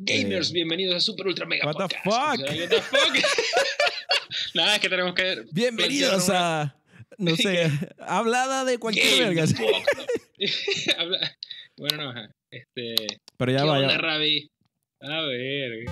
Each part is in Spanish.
Gamers, Eh, bienvenidos a Super Ultra Mega what the fuck? O sea, what the fuck? Nada, es que tenemos que. Bienvenidos plantear a, no sé, hablada de cualquier verga. Bueno, no. Este. Pero ya ¿Qué vaya. onda, Ravi? A ver.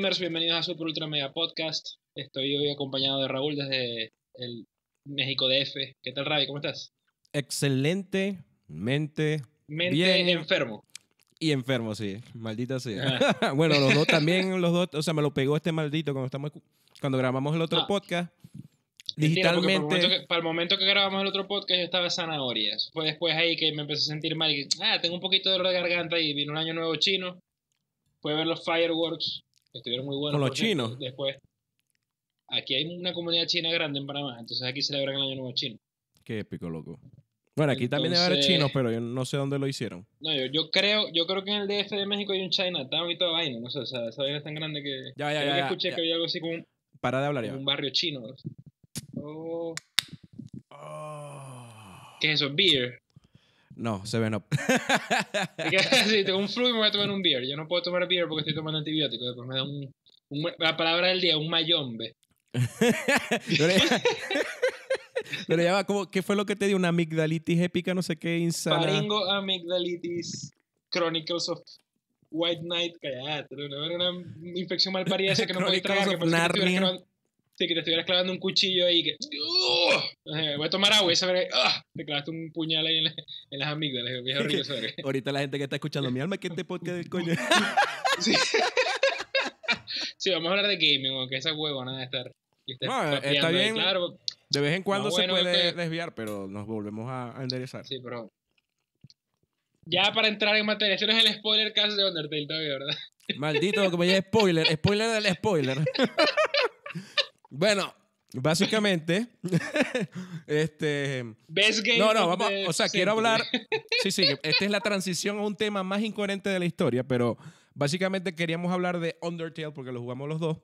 Gamers, bienvenidos a Super Ultra Mega Podcast. Estoy hoy acompañado de Raúl desde el México DF. ¿Qué tal, Ravi? ¿Cómo estás? Excelente, mente Mente Bien. enfermo. y enfermo, sí. Maldita sea. Ah. bueno, los dos también, los dos, o sea, me lo pegó este maldito cuando estamos cuando grabamos el otro Ah. podcast. Mentira, Digitalmente. Para el, momento que, para el momento que grabamos el otro podcast yo estaba zanahorias. Fue después ahí que me empecé a sentir mal. Y, ah, tengo un poquito de dolor de garganta y vino un año nuevo chino. Fue a ver los fireworks. Estuvieron muy buenos. ¿Con los chinos? Después. Aquí hay una comunidad china grande en Panamá. Entonces aquí celebran el año nuevo chino. Qué épico, loco. Bueno, aquí también debe haber chinos, pero yo no sé dónde lo hicieron. No, yo, yo creo yo creo que en el DF de México hay un Chinatown y toda vaina. No sé, o sea, esa vaina es tan grande que. Ya, ya, ya, que escuché que había algo así como un, Para de hablar como ya. un barrio chino. Oh, Oh. ¿Qué es eso? Beer. No, se ven up. Sí, tengo un flu y me voy a tomar un beer. Yo no puedo tomar beer porque estoy tomando antibióticos. Después me da un, un- La palabra del día, un mayombe. Pero ya, va, ¿cómo- ¿qué fue lo que te dio? Una amigdalitis épica, no sé qué, insana. Faringo amigdalitis Chronicles of White Knight. Cállate, no, era una infección mal parida esa que no Chronicles tragar. Que que Sí, que te estuvieras clavando un cuchillo ahí que... Eh, voy a tomar agua y esa verga, ¡ah! Te clavaste un puñal ahí en, la- en las amígdalas. Es horrible verga. Ahorita la gente que está escuchando, mi alma, que este podcast del coño. Sí. Sí, vamos a hablar de gaming, aunque esa huevo nada de estar. estar No, está bien. Claro, De vez en cuando No, bueno, se puede es que- desviar, pero nos volvemos a, enderezar. sí, pero. Ya para entrar en materia, este no es el spoiler cast de Undertale todavía, ¿verdad? Maldito, como ya es spoiler, spoiler del spoiler. bueno, básicamente, este... Best game. No, no, vamos, the o sea, quiero hablar. Sí, sí, esta es la transición a un tema más incoherente de la historia, pero básicamente queríamos hablar de Undertale porque lo jugamos los dos.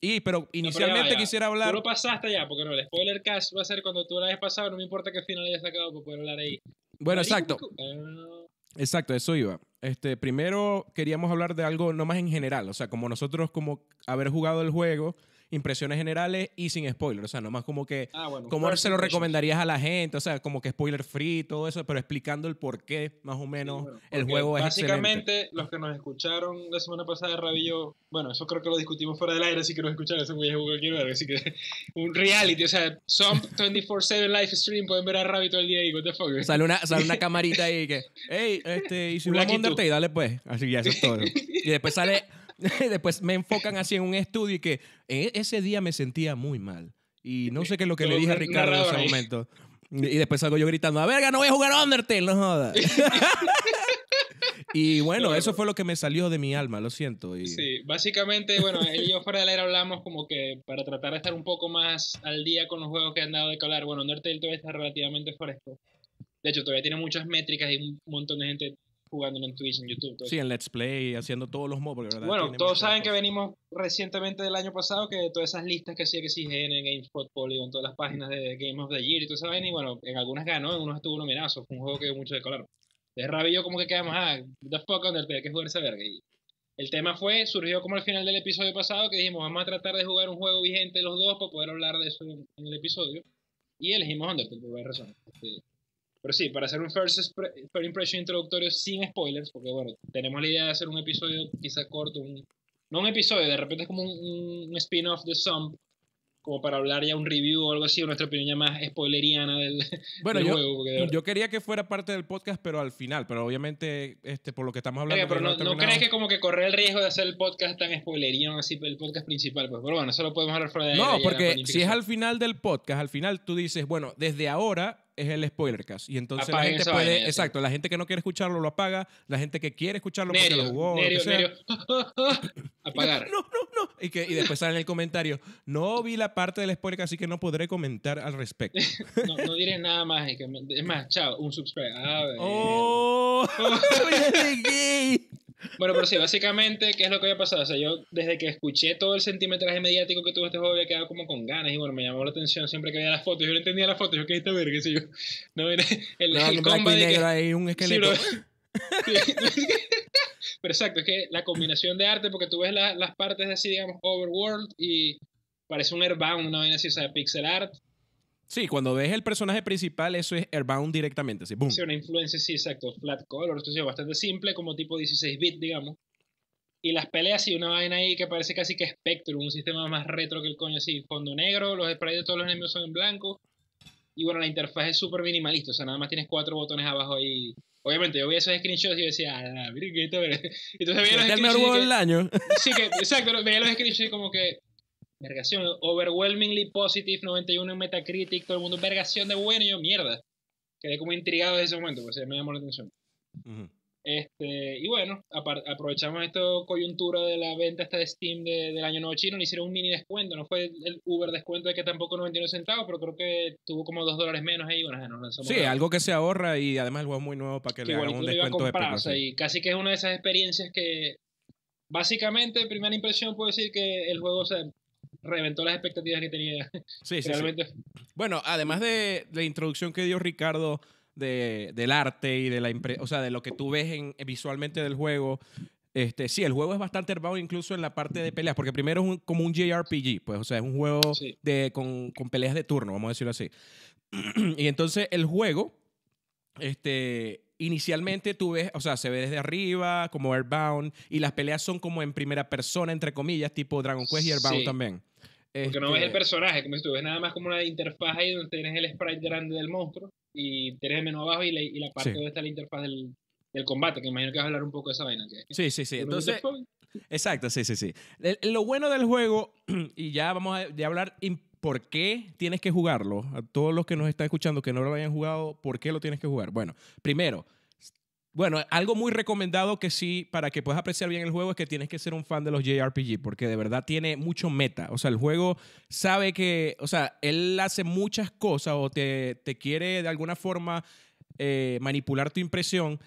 Y, pero No, pero ya inicialmente ya. quisiera Tú hablar. lo pasaste ya, porque no, el spoiler cast va a ser cuando tú la hayas pasado, no me importa qué final hayas sacado para poder hablar ahí. Bueno, exacto, ah, exacto, eso iba. Este, primero queríamos hablar de algo no más en general, o sea, como nosotros como haber jugado el juego, impresiones generales y sin spoiler, o sea, no más como que ah, bueno. cómo se lo impressions. recomendarías a la gente, o sea, como que spoiler free, todo eso, pero explicando el por qué más o menos Sí, bueno, el juego es excelente. Básicamente, los que nos escucharon la semana pasada, Rabi y yo, bueno, eso creo que lo discutimos fuera del aire, así que nos escucharon, eso voy a jugar cualquier verga, así que un reality, o sea, some 24-7 live stream, pueden ver a Rabi todo el día y what the fuck. Sale una, sale una camarita ahí que, hey, este, y si Undertale, dale pues. Así ya, eso es todo. Y después sale, después me enfocan así en un estudio y que "E- ese día me sentía muy mal. Y no sé qué es lo que Todo le dije a Ricardo en ese ahí. momento. Y después salgo yo gritando, a verga, no voy a jugar Undertale, no jodas. y bueno, eso fue lo que me salió de mi alma, lo siento. Y, Sí, básicamente, bueno, él y yo fuera del aire hablamos como que para tratar de estar un poco más al día con los juegos que han dado de hablar. Bueno, Undertale todavía está relativamente fresco. De hecho, todavía tiene muchas métricas y un montón de gente jugando en Twitch, en YouTube. todo Sí, en Let's Play, haciendo todos los mods. Bueno, todos saben que venimos recientemente del año pasado, que todas esas listas que hacía que sí, GN, GameSpot, Polygon, todas las páginas de Game of the Year y toda esa vaina, y bueno, en algunas ganó, en unos estuvo nominado, eso fue un juego que dio mucho de color. De Rabi y yo como que quedamos, ah, the fuck hay que jugar esa verga. Y el tema fue, surgió como al final del episodio pasado, que dijimos, vamos a tratar de jugar un juego vigente los dos para poder hablar de eso en, en el episodio, y elegimos Undertale por varias razones. Este, pero sí, para hacer un first, first impression introductorio sin spoilers, porque bueno, tenemos la idea de hacer un episodio quizá corto, un, no un episodio, de repente es como un, un spin-off de Sump, como para hablar ya un review o algo así, o nuestra opinión ya más spoileriana del, Bueno, del yo, juego. porque de verdad- yo quería que fuera parte del podcast, pero al final. Pero obviamente, este, por lo que estamos hablando. Oiga, pero no, no crees que como que correr el riesgo de hacer el podcast tan spoileriano así, el podcast principal, pues, pero bueno, eso lo podemos hablar fuera de No, porque si es al final del podcast, al final tú dices, bueno, desde ahora es el spoilercast. Y entonces la gente puede, vaina, ya, sí. exacto, la gente que no quiere escucharlo lo apaga, la gente que quiere escucharlo porque lo Nerio, jugó, lo que Nerio, sea. Nerio, apagar. No, no, no. Y, que, y después sale en el comentario, no vi la parte del spoiler, así que no podré comentar al respecto. No, no diré nada más. Es más, chao, un subscribe. A ver. ¡Oh! ¡Viene gay! Bueno, pero sí, básicamente, ¿qué es lo que había pasado? O sea, yo desde que escuché todo el centimetraje mediático que tuvo este juego había quedado como con ganas y bueno, me llamó la atención siempre que veía las fotos. Yo no entendía las fotos, yo, ¿qué es esta verga? ¿Qué sé yo? No, era el, No, el y de que- ahí, un esqueleto. Pero exacto, es que la combinación de arte, porque tú ves la- las partes así, digamos, overworld y parece un airbound, una vaina así, o sea, pixel art. Sí, cuando ves el personaje principal, eso es Airbound directamente, así, boom. Sí, una influencia, sí, exacto, flat color, esto sí, bastante simple, como tipo 16 bit, digamos. Y las peleas, sí, una vaina ahí que parece casi que Spectrum, un sistema más retro que el coño, así, fondo negro, los sprites de todos los enemigos son en blanco. Y bueno, la interfaz es súper minimalista, o sea, nada más tienes cuatro botones abajo ahí. Obviamente, yo veía esos screenshots y yo decía, ah, esto, verga". Entonces veía los es screenshots del año. Sí, que, exacto, veía los screenshots y como que. Vergación, overwhelmingly positive, 91 en Metacritic, todo el mundo, vergación de bueno, y yo, mierda. Quedé como intrigado desde ese momento, pues me llamó la atención. Ujú. Este, y bueno, aprovechamos esta coyuntura de la venta esta de Steam de- del año nuevo chino, le hicieron un mini descuento, no fue el Uber descuento de que tampoco 99 centavos, pero creo que tuvo como 2 dólares menos ahí, bueno, nos lanzamos Sí, algo que se ahorra y además el juego es muy nuevo para que que le hagan un descuento de comprar, o sea, y casi que es una de esas experiencias que básicamente, primera impresión puedo decir que el juego o sea, reventó las expectativas que tenía Sí, sí. Bueno, además de la introducción que dio Ricardo de, del arte y de la impre- o sea, de lo que tú ves en, visualmente del juego, este, sí, el juego es bastante hermano incluso en la parte de peleas, porque primero es un- como un JRPG, pues, o sea, es un juego Sí. de, con, con peleas de turno, vamos a decirlo así. y entonces el juego, este, inicialmente tú ves, o sea, se ve desde arriba, como Airbound, y las peleas son como en primera persona, entre comillas, tipo Dragon Quest y Airbound Sí. también. Porque no ves el Este, personaje, como si tú ves nada más como una interfaz ahí donde tienes el sprite grande del monstruo y tienes el menú abajo y la, y la parte Sí. donde está la interfaz del, del combate, que imagino que vas a hablar un poco de esa vaina. Que, Sí, sí, sí. Entonces. Exacto, sí, sí, sí. Lo bueno del juego, y ya vamos a hablar por qué tienes que jugarlo, a todos los que nos están escuchando que no lo hayan jugado, ¿por qué lo tienes que jugar? Bueno, primero, bueno, algo muy recomendado que sí, para que puedas apreciar bien el juego, es que tienes que ser un fan de los JRPG, porque de verdad tiene mucho meta. O sea, el juego sabe que, o sea, él hace muchas cosas o te, te quiere de alguna forma eh, manipular tu impresión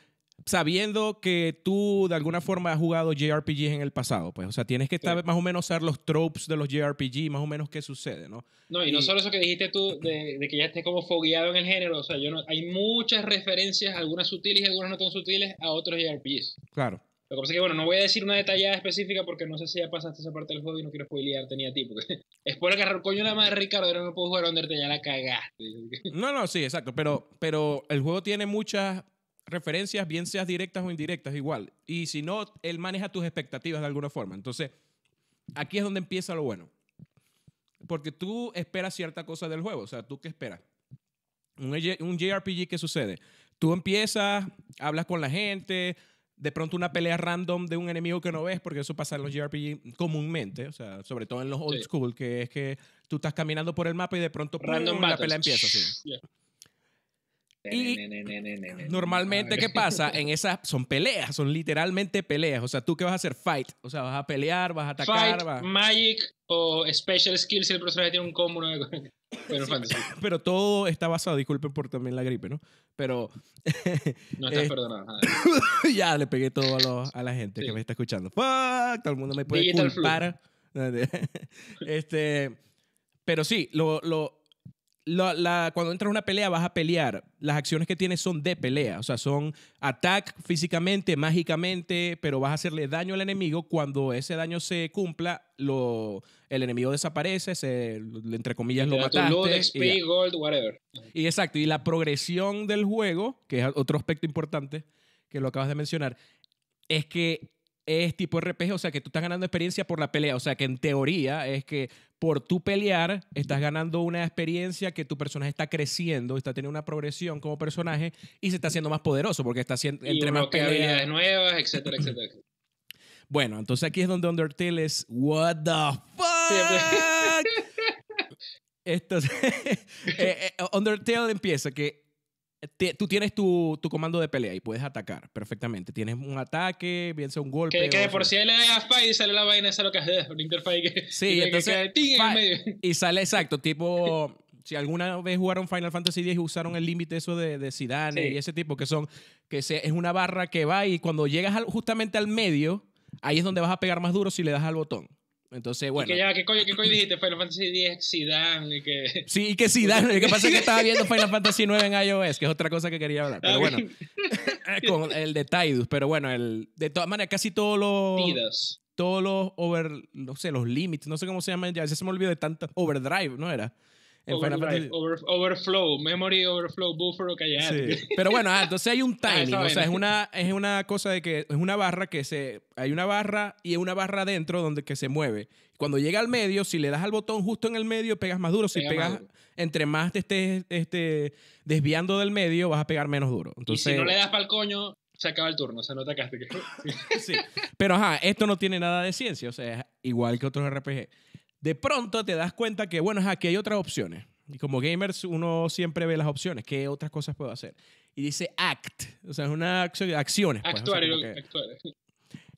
sabiendo que tú de alguna forma has jugado JRPGs en el pasado, pues, o sea, tienes que Sí. estar más o menos saber los tropes de los JRPG, más o menos qué sucede, ¿no? No, y no solo eso que dijiste tú, de, de que ya estés como fogueado en el género, o sea, yo no, hay muchas referencias, algunas sutiles y algunas no tan sutiles, a otros JRPGs. Claro. Lo que pasa es que, bueno, no voy a decir una detallada específica porque no sé si ya pasaste esa parte del juego y no quiero spoilearte ni a ti. Porque spoiler que arrancó coño la madre Ricardo, ahora no puedo jugar Undertale, ya la cagaste. No, no, sí, exacto, pero, pero el juego tiene muchas referencias, bien seas directas o indirectas, igual. Y si no, él maneja tus expectativas de alguna forma. Entonces, aquí es donde empieza lo bueno. Porque tú esperas cierta cosa del juego. O sea, ¿tú qué esperas? Un, un JRPG, ¿qué sucede? Tú empiezas, hablas con la gente, de pronto una pelea random de un enemigo que no ves, porque eso pasa en los JRPG comúnmente, o sea, sobre todo en los old Sí. school, que es que tú estás caminando por el mapa y de pronto ¡pum! La pelea empieza así. Yeah. Y Normalmente, ¿qué pasa? En esas son peleas, son literalmente peleas. O sea, ¿tú qué vas a hacer? Fight. O sea, vas a pelear, vas a atacar, Fight, vas- Magic o Special Skills si el personaje tiene un combo. ¿no? Pero Fantasy. pero todo está basado, disculpen por también la gripe, ¿no? Pero No estás Eh, perdonado. ya le pegué todo a, la gente Sí. que me está escuchando. Fuck, todo el mundo me puede Digital culpar. este, pero sí, lo, lo, la, cuando entras a una pelea vas a pelear. Las acciones que tienes son de pelea. O sea, son attack físicamente, mágicamente, pero vas a hacerle daño al enemigo. Cuando ese daño se cumpla, lo, el enemigo desaparece, se, entre comillas, lo mataste. XP, y. Gold, whatever. Y exacto, y la progresión del juego, que es otro aspecto importante que lo acabas de mencionar, es que es tipo RPG, o sea que tú estás ganando experiencia por la pelea, o sea que en teoría es que por tu pelear estás ganando una experiencia que tu personaje está creciendo, está teniendo una progresión como personaje y se está haciendo más poderoso porque está haciendo Y entre más peleas. habilidades nuevas, etcétera, etcétera. etcétera. Bueno, entonces aquí es donde Undertale es what the fuck. Entonces, eh, eh, Undertale empieza que te- tú tienes tu, tu comando de pelea y puedes atacar perfectamente. Tienes un ataque, bien sea un golpe. Que, que de por él le da a Fight y sale la vaina esa lo que es una interfaz que, Sí, y entonces, que, ting en medio. Y sale exacto, tipo, si alguna vez jugaron Final Fantasy X y usaron el límite eso de, de Zidane Sí. y ese tipo, que son, que se- es una barra que va y cuando llegas al- justamente al medio, ahí es donde vas a pegar más duro si le das al botón. Entonces, Y bueno. que ya, ¿qué coño, qué coño dijiste? Final Fantasy X, Zidane, y que... Sí, y que Zidane, lo que pasa es que estaba viendo Final Fantasy 9 en iOS, que es otra cosa que quería hablar. Pero bueno, con el de Tidus, pero bueno, el, de todas maneras, casi todos los, Tidas. todos los over, no sé, los límites, no sé cómo se llaman ya, ya se me olvidó de tanto, overdrive, ¿no era? En Final Fantasy- over- overflow, memory overflow, buffer o callate. Sí. Pero bueno, ah, entonces hay un Ah, timing, o sea, es una, es una cosa de que es una barra que se, hay una barra y una barra adentro donde que se mueve. Cuando llega al medio, si le das al botón justo en el medio, pegas más duro. Si Pega más pegas, duro. entre más te estés este, desviando del medio, vas a pegar menos duro. Y si no le das para el coño, se acaba el turno, se nota atacaste. sí. Pero ajá, esto no tiene nada de ciencia, o sea, es igual que otros RPG. De pronto te das cuenta que, bueno, ajá, aquí hay otras opciones. Y como gamers uno siempre ve las opciones, ¿qué otras cosas puedo hacer? Y dice act, o sea, es una acción, acciones. pues, o sea, Actuar, y como lo- que- actuar.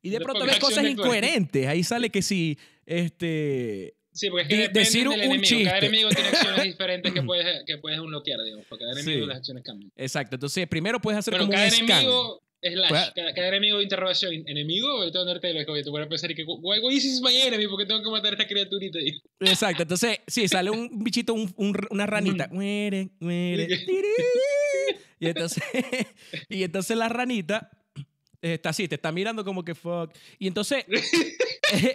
y de pronto ves cosas de incoherentes. Ahí sale que si, este, Sí, porque es que De- decir del un enemigo. chiste. Cada enemigo tiene acciones diferentes que puedes, que puedes unlockear, digamos. Porque cada enemigo Sí. las acciones cambian. exacto. Entonces, primero puedes hacer Bueno, como cada un enemigo, slash, Puede- cada, cada enemigo de interrogación, enemigo, ahorita Undertale es como tú puedes pensar y que, why, why is this my enemy? Porque tengo que matar a esta criaturita ahí. Exacto, entonces, sí, sale un bichito, un- un- una ranita. Muere, muere. ¿Y entonces, y entonces la ranita eh, está así, te está mirando como que fuck. Y entonces, eh,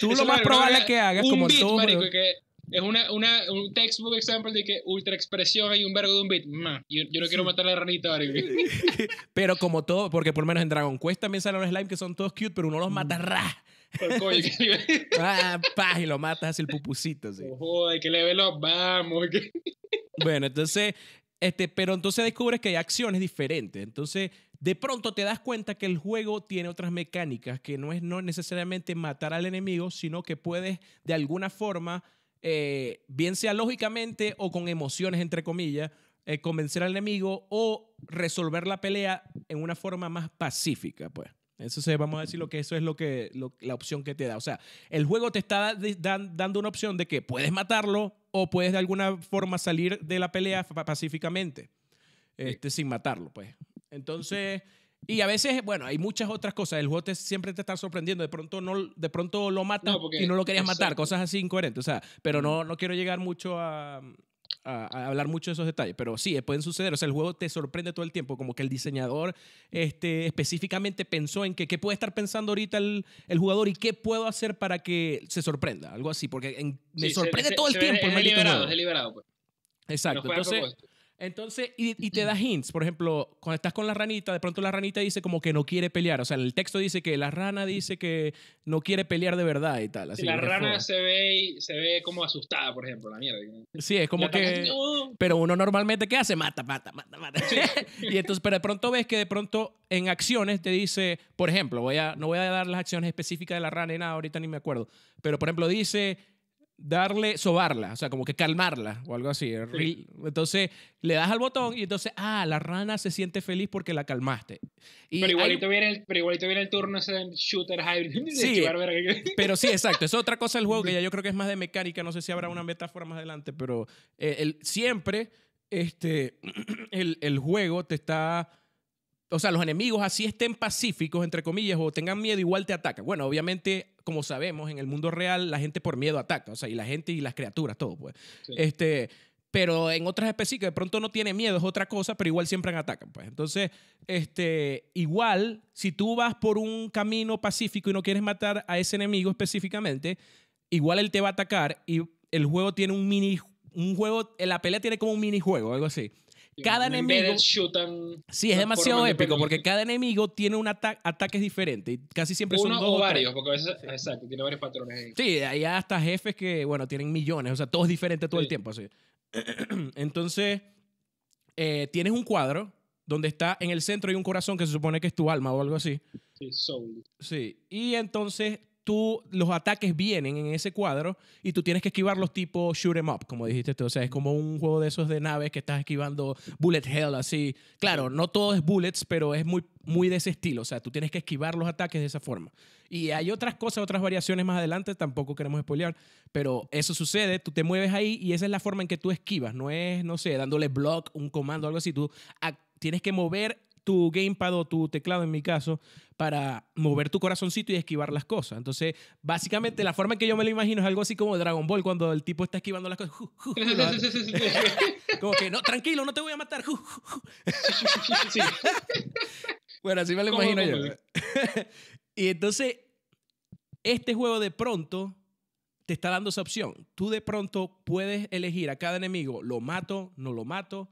tú Eso lo más probable que hagas, un como bit, todo marico, que es una, una, un textbook example de que ultra expresión hay un vergo de un. Ma, yo, yo no quiero matar a la ranita, marico. Pero como todo, porque por lo menos en Dragon Quest también salen los slime que son todos cute, pero uno los mata ra. Por coño, que, Ah, paz, y lo matas así el pupucito. así. oh, joder, que level up, vamos. Bueno, entonces, este, pero entonces descubres que hay acciones diferentes. Entonces, de pronto te das cuenta que el juego tiene otras mecánicas, que no es no necesariamente matar al enemigo, sino que puedes de alguna forma, eh, bien sea lógicamente o con emociones, entre comillas, eh, convencer al enemigo o resolver la pelea en una forma más pacífica, pues. Eso se, vamos a decir lo que eso es lo que lo- la opción que te da. O sea, el juego te está da- dan- dando una opción de que puedes matarlo o puedes de alguna forma salir de la pelea pacíficamente, este, sin matarlo, pues. Entonces, y a veces, bueno, hay muchas otras cosas. El juego te- siempre te está sorprendiendo. De pronto, no, de pronto lo matas No, porque- y no lo querías matar. exacto. Cosas así incoherentes. O sea, pero no, no quiero llegar mucho a, a- a hablar mucho de esos detalles. Pero sí, pueden suceder. O sea, el juego te sorprende todo el tiempo. Como que el diseñador este, específicamente pensó en que qué puede estar pensando ahorita el, el jugador y qué puedo hacer para que se sorprenda. Algo así. Porque en- me Sí, se- sorprende se- todo el se ve- tiempo. el Es juego. es deliberado, pues. Exacto. No Entonces. Entonces, y, y te da hints. Por ejemplo, cuando estás con la ranita, de pronto la ranita dice como que no quiere pelear. O sea, el texto dice que la rana dice que no quiere pelear de verdad y tal. Así la rana se ve, y- se ve como asustada, por ejemplo, la mierda. Sí, es como que... Pero uno normalmente, ¿qué hace? Mata, mata, mata, mata. y entonces, pero de pronto ves que de pronto en acciones te dice, por ejemplo, voy a, no voy a dar las acciones específicas de la rana y nada, ahorita ni me acuerdo. Pero, por ejemplo, dice darle, sobarla, o sea, como que calmarla o algo así. Entonces, le das al botón y entonces, ah, la rana se siente feliz porque la calmaste. Y Pero hay- igualito, viene el, pero igualito viene el turno ese shooter hybrid. Sí. Pero sí, exacto. Es otra cosa del juego que ya yo creo que es más de mecánica. No sé si habrá una metáfora más adelante, pero eh, el, siempre este, el, el juego te está... O sea, los enemigos, así estén pacíficos, entre comillas, o tengan miedo, igual te atacan. Bueno, obviamente, como sabemos, en el mundo real, la gente por miedo ataca. O sea, y la gente y las criaturas, todo, pues. Sí. Este, pero en otras especies que de pronto no tiene miedo, es otra cosa, pero igual siempre atacan, pues. Entonces, este, igual, si tú vas por un camino pacífico y no quieres matar a ese enemigo específicamente, igual él te va a atacar y el juego tiene un mini, un juego, la pelea tiene como un minijuego, algo así, cada enemigo... 'em Sí, es demasiado épico porque cada enemigo tiene un ata- ataques diferentes. y Casi siempre son Uno dos o varios, porque a veces, exacto, tiene varios patrones ahí. Sí, hay hasta jefes que, bueno, tienen millones, o sea, todos diferentes todo el tiempo, así. Entonces, eh, tienes un cuadro donde está en el centro hay un corazón que se supone que es tu alma o algo así. Sí, Soul. Sí. Y entonces tú, los ataques vienen en ese cuadro y tú tienes que esquivarlos tipo shoot 'em up, como dijiste tú. O sea, es como un juego de esos de naves que estás esquivando bullet hell, así. Claro, no todo es bullets, pero es muy, muy de ese estilo. O sea, tú tienes que esquivar los ataques de esa forma. Y hay otras cosas, otras variaciones más adelante, tampoco queremos spoilear, pero eso sucede, tú te mueves ahí y esa es la forma en que tú esquivas. No es, no sé, dándole block, un comando, algo así. Tú tienes que mover tu gamepad o tu teclado, en mi caso, para mover tu corazoncito y esquivar las cosas. Entonces, básicamente, la forma en que yo me lo imagino es algo así como Dragon Ball, cuando el tipo está esquivando las cosas. Como que, no, tranquilo, no te voy a matar. Bueno, así me lo ¿Cómo, imagino cómo? yo. y entonces, este juego de pronto te está dando esa opción. Tú de pronto puedes elegir a cada enemigo, lo mato, no lo mato,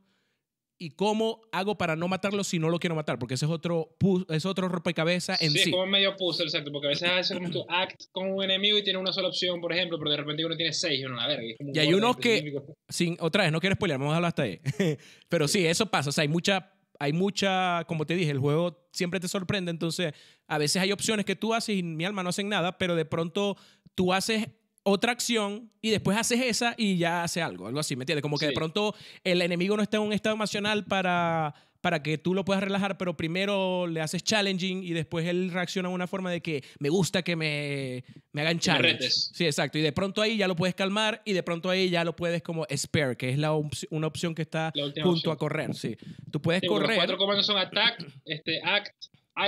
y cómo hago para no matarlo si no lo quiero matar, porque ese es otro, es otro rompecabezas en Sí, sí. es como medio puzzle, exacto, porque a veces haces como tu act con un enemigo y tiene una sola opción, por ejemplo, pero de repente uno tiene seis y uno la verga. Y hay unos que-. Sin, otra vez, no quiero spoiler, vamos a dejarlo hasta ahí. Pero sí, eso pasa. O sea, hay mucha, hay mucha, como te dije, el juego siempre te sorprende. Entonces, a veces hay opciones que tú haces y mi alma no hacen nada, pero de pronto tú haces otra acción y después haces esa y ya hace algo, algo así, ¿me entiendes? Como que de pronto el enemigo no está en un estado emocional para, para que tú lo puedas relajar, pero primero le haces challenging y después él reacciona de una forma de que me gusta que me, me hagan me challenge. retes. Sí, exacto. Y de pronto ahí ya lo puedes calmar y de pronto ahí ya lo puedes como spare, que es la una opción que está junto opción. a correr. Sí. Tú puedes Sí, correr. Los cuatro comandos son attack, este, act,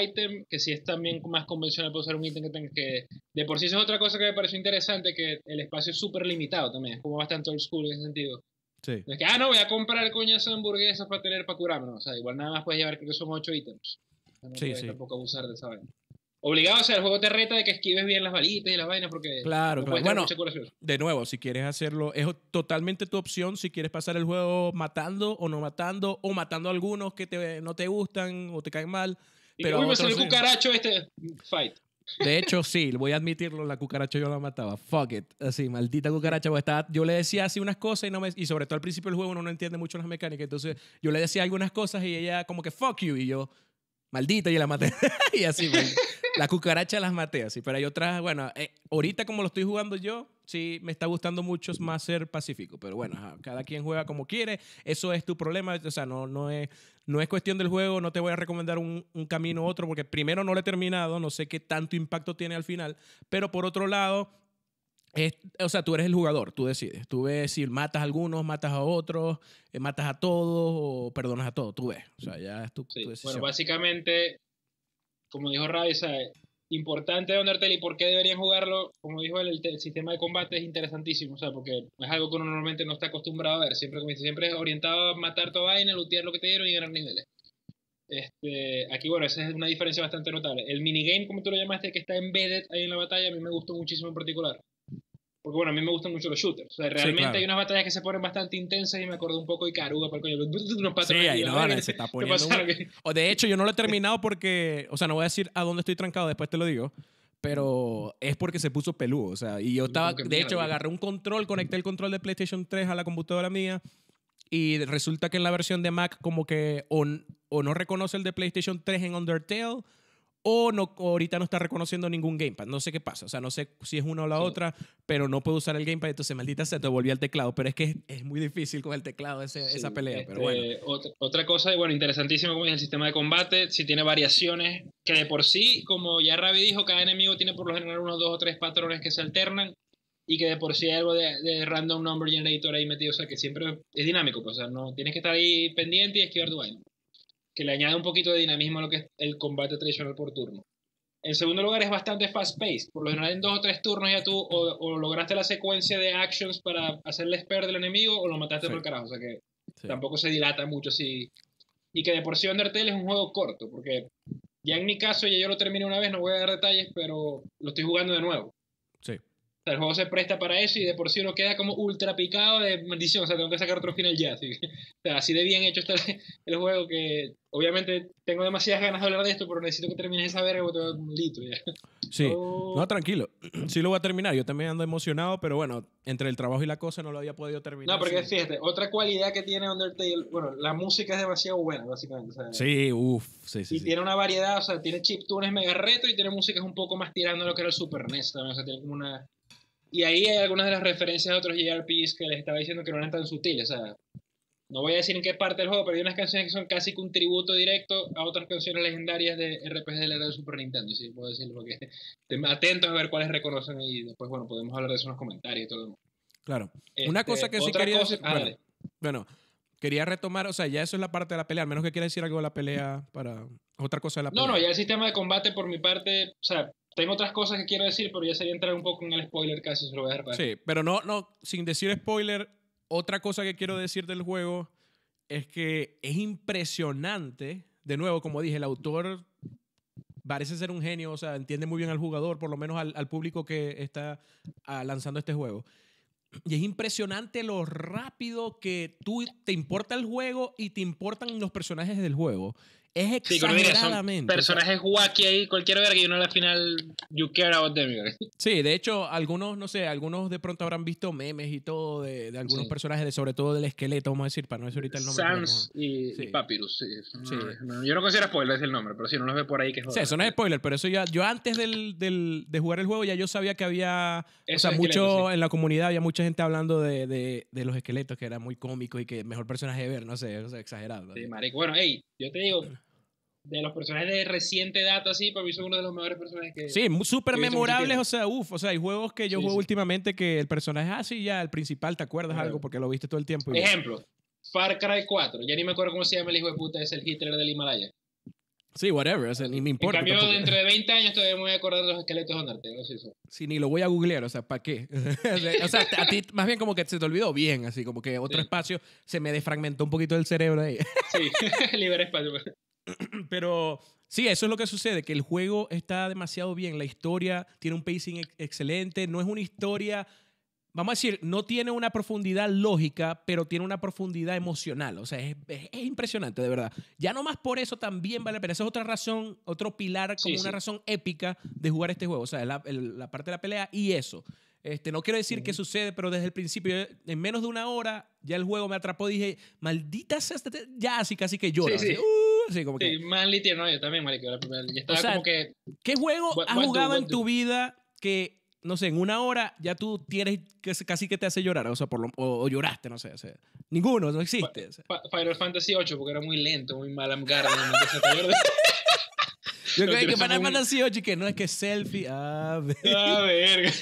item, que si es también más convencional puede usar un ítem que tengas que... De por sí eso es otra cosa que me pareció interesante, que el espacio es súper limitado también, es como bastante old school en ese sentido. Sí. Es que, ah, no, voy a comprar coñazo de hamburguesas para tener para curarme, no, o sea, igual nada más puedes llevar, creo que son ocho ítems. O sea, no Sí, sí. tampoco abusar de esa vaina. Obligado, o sea, el juego te reta de que esquives bien las balitas y las vainas porque Claro, no claro. Bueno, de nuevo, si quieres hacerlo, es totalmente tu opción si quieres pasar el juego matando o no matando, o matando a algunos que te, no te gustan o te caen mal. Pero uy, a me otros salió el cucaracho este fight. De hecho, sí, voy a admitirlo, la cucaracha yo la mataba. Fuck it. Así, maldita cucaracha. estaba- yo le decía así unas cosas y, no me, y sobre todo al principio del juego uno no entiende mucho las mecánicas. Entonces yo le decía algunas cosas y ella como que fuck you. Y yo, maldita, y la maté. y así, man. la cucaracha las maté así. Pero hay otras, bueno, eh, ahorita como lo estoy jugando yo, sí me está gustando mucho más ser pacífico. Pero bueno, ajá, cada quien juega como quiere. Eso es tu problema. O sea, no, no es no es cuestión del juego, no te voy a recomendar un, un camino u otro, porque primero no lo he terminado, no sé qué tanto impacto tiene al final, pero por otro lado, es- o sea, tú eres el jugador, tú decides. Tú ves si matas a algunos, matas a otros, eh, matas a todos o perdonas a todos, tú ves. O sea, ya es tu, Sí, tu decisión. Bueno, básicamente, como dijo sea, importante de Undertale y por qué deberían jugarlo, como dijo él, el, el sistema de combate es interesantísimo, o sea, porque es algo que uno normalmente no está acostumbrado a ver, siempre, como siempre es orientado a matar toda vaina, lootear lo que te dieron y ganar niveles. Este, aquí, bueno, esa es una diferencia bastante notable. El minigame, como tú lo llamaste, que está embedded ahí en la batalla, a mí me gustó muchísimo en particular. Porque, bueno, a mí me gustan mucho los shooters. O sea, realmente claro. hay unas batallas que se ponen bastante intensas y me acordé un poco de Caruga, coño. Unos Sí, patrones ahí y la no, verga, se está ¿qué poniendo O de hecho, yo no lo he terminado porque, o sea, no voy a decir a dónde estoy trancado, después te lo digo, pero es porque se puso peludo, o sea, y yo estaba, de hecho, agarré un control, conecté el control de PlayStation 3 a la computadora mía y resulta que en la versión de Mac como que o, o no reconoce el de PlayStation 3 en Undertale o no ahorita no está reconociendo ningún gamepad. No sé qué pasa, o sea, no sé si es una o la Sí. otra, pero no puedo usar el gamepad, entonces maldita sea, te volví al teclado, pero es que es, es muy difícil con el teclado ese- esa Sí, pelea, pero este, bueno. Otra, otra cosa, bueno, interesantísimo como es el sistema de combate, si tiene variaciones, que de por sí, como ya Ravi dijo, cada enemigo tiene por lo general unos dos o tres patrones que se alternan y que de por sí hay algo de, de random number generator ahí metido, o sea, que siempre es dinámico, pues, o sea, no tienes que estar ahí pendiente y esquivar tu vaina. Que le añade un poquito de dinamismo a lo que es el combate tradicional por turno. En segundo lugar, es bastante fast-paced. Por lo general, en dos o tres turnos ya tú o, o lograste la secuencia de actions para hacerle spare del enemigo o lo mataste Sí. por el carajo. O sea que Sí. tampoco se dilata mucho así. Y que de por sí Undertale es un juego corto, porque ya en mi caso, ya yo lo terminé una vez, no voy a dar detalles, pero lo estoy jugando de nuevo. Sí. sea, el juego se presta para eso y de por sí uno queda como ultra picado de maldición. O sea, tengo que sacar otro final ya. Así, o sea, así de bien hecho está el, juego que obviamente tengo demasiadas ganas de hablar de esto, pero necesito que termine esa verga porque un litro ya. Sí, oh. no, tranquilo. Sí lo voy a terminar. Yo también ando emocionado, pero bueno, entre el trabajo y la cosa no lo había podido terminar. No, porque fíjate, otra cualidad que tiene Undertale, bueno, la música es demasiado buena, básicamente. O sea, sí, uff, sí, sí. Y tiene una variedad, o sea, tiene chiptunes mega retro y tiene músicas un poco más tirando lo que era el Super NES también. O sea, tiene como una y ahí hay algunas de las referencias a otros JRPGs que les estaba diciendo que no eran tan sutiles. O sea, no voy a decir en qué parte del juego, pero hay unas canciones que son casi que un tributo directo a otras canciones legendarias de RPG de la era del Super Nintendo. Y sí, puedo decirlo porque atentos a ver cuáles reconocen y después, bueno, podemos hablar de eso en los comentarios y todo. Claro. una cosa este, que sí quería decir. Ah, bueno, quería retomar, o sea, ya eso es la parte de la pelea, al menos que quiera decir algo de la pelea para otra cosa de la pelea. No, no, ya el sistema de combate por mi parte, o sea, tengo otras cosas que quiero decir, pero ya sería entrar un poco en el spoiler casi, se lo voy a dejar Sí, pero no, no, sin decir spoiler, otra cosa que quiero decir del juego es que es impresionante, de nuevo, como dije, el autor parece ser un genio, o sea, entiende muy bien al jugador, por lo menos al, público que está ah, lanzando este juego. Y es impresionante lo rápido que tú te importa el juego y te importan los personajes del juego. Es exageradamente. Sí, personajes wacky ahí, cualquier verga y uno al final, you care about them. Sí, de hecho, algunos, no sé, algunos de pronto habrán visto memes y todo de, de algunos personajes, de, sobre todo del esqueleto, vamos a decir, para no decir ahorita el nombre. Sans y, Papyrus, sí. yo no considero spoiler es el nombre, pero si no los ve por ahí que Sí, eso no es spoiler, pero eso ya, yo antes del, del, de jugar el juego ya yo sabía que había, o sea, mucho en la comunidad había mucha gente hablando de, de, de, los esqueletos, que era muy cómico y que mejor personaje de ver, no sé, o sea, exagerado. Sí, marico. Bueno, hey, yo te digo, de los personajes de reciente data, sí, para mí son uno de los mejores personajes que. Sí, súper memorables, o sea, uff, o sea, hay juegos que yo juego últimamente que el personaje, ah, sí, ya, el principal, ¿te acuerdas algo? Porque lo viste todo el tiempo. Ejemplo, Far Cry 4, ya ni me acuerdo cómo se llama el hijo de puta, es el Hitler del Himalaya. Sí, whatever, o sea, ni me importa. En cambio, dentro de 20 años todavía me voy a acordar de los esqueletos de Undertale, sí, Sí, ni lo voy a googlear, o sea, ¿para qué? o sea, a ti más bien como que se te olvidó bien, así como que otro espacio se me defragmentó un poquito el cerebro ahí. sí, libre espacio. Pero Sí, eso es lo que sucede, que el juego está demasiado bien, la historia tiene un pacing excelente, no es una historia, vamos a decir, no tiene una profundidad lógica, pero tiene una profundidad emocional, o sea, es, impresionante, de verdad. Ya no más por eso también vale la pena, esa es otra razón, otro pilar, como una razón épica de jugar este juego, o sea, la, la parte de la pelea y eso. Este, no quiero decir qué sucede, pero desde el principio, en menos de una hora, ya el juego me atrapó. Dije, maldita sea, ya así casi que llora. Sí, Sí, como que. Sí, más literal, no, yo también, marico. Ya estaba como que. ¿Qué juego has jugado en tu vida que, no sé, en una hora ya tú tienes que casi que te hace llorar? O sea, por lo, o, lloraste, no sé. O sea, ninguno, no existe. Final Fantasy VIII, porque era muy lento, muy mal Garden. Yo creo que Final Fantasy 8 que no es que selfie. Ah, ah verga.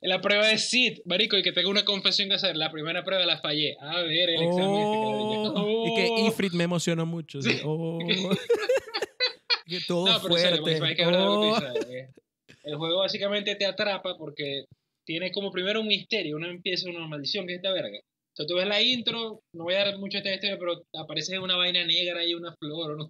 la prueba de Sid, marico, y que tengo una confesión que hacer. La primera prueba la fallé. A ver, el examen. Oh, Y que oh. Ifrit me emocionó mucho. Sí. Oh. que todo no, pero fuerte. que oh. eh. El juego básicamente te atrapa porque tiene como primero un misterio. Uno empieza una maldición que es esta verga. O sea, tú ves la intro, no voy a dar mucho esta historia, pero aparece una vaina negra y una flor. ¿no?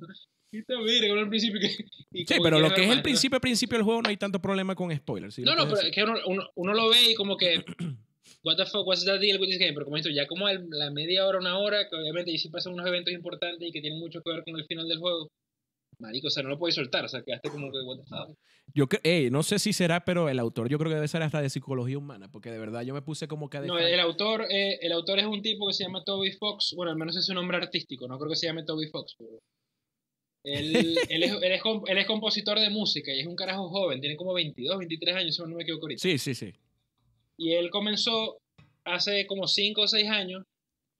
Sí, pero lo que es el principio, principio del juego no hay tanto problema con spoilers. no, no, pero es que uno, uno, lo ve y como que, what the fuck, what's that deal with this game? Pero como esto, ya como la media hora, una hora, que obviamente y si pasan unos eventos importantes y que tienen mucho que ver con el final del juego, marico, o sea, no lo puedes soltar, o sea, quedaste como que, what the fuck. Yo hey, no sé si será, pero el autor yo creo que debe ser hasta de psicología humana, porque de verdad yo me puse como que... No, el autor, eh, el autor es un tipo que se llama Toby Fox, bueno, al menos es su nombre artístico, no creo que se llame Toby Fox, pero él, él, es, él, es, él, es, compositor de música y es un carajo joven, tiene como 22, 23 años, no me equivoco ahorita. Sí, sí, sí. Y él comenzó hace como 5 o 6 años,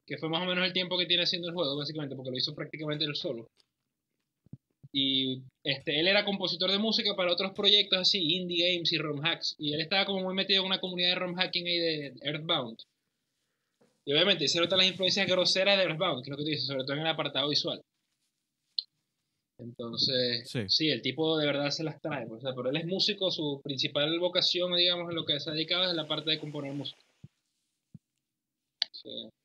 que fue más o menos el tiempo que tiene haciendo el juego, básicamente, porque lo hizo prácticamente él solo. Y este, él era compositor de música para otros proyectos así, indie games y ROM hacks. Y él estaba como muy metido en una comunidad de ROM hacking ahí de Earthbound. Y obviamente se notan las influencias groseras de Earthbound, que es lo que tú dices, sobre todo en el apartado visual. Entonces, sí. el tipo de verdad se las trae. Pues, o sea, pero él es músico, su principal vocación, digamos, en lo que se ha dedicado es la parte de componer música.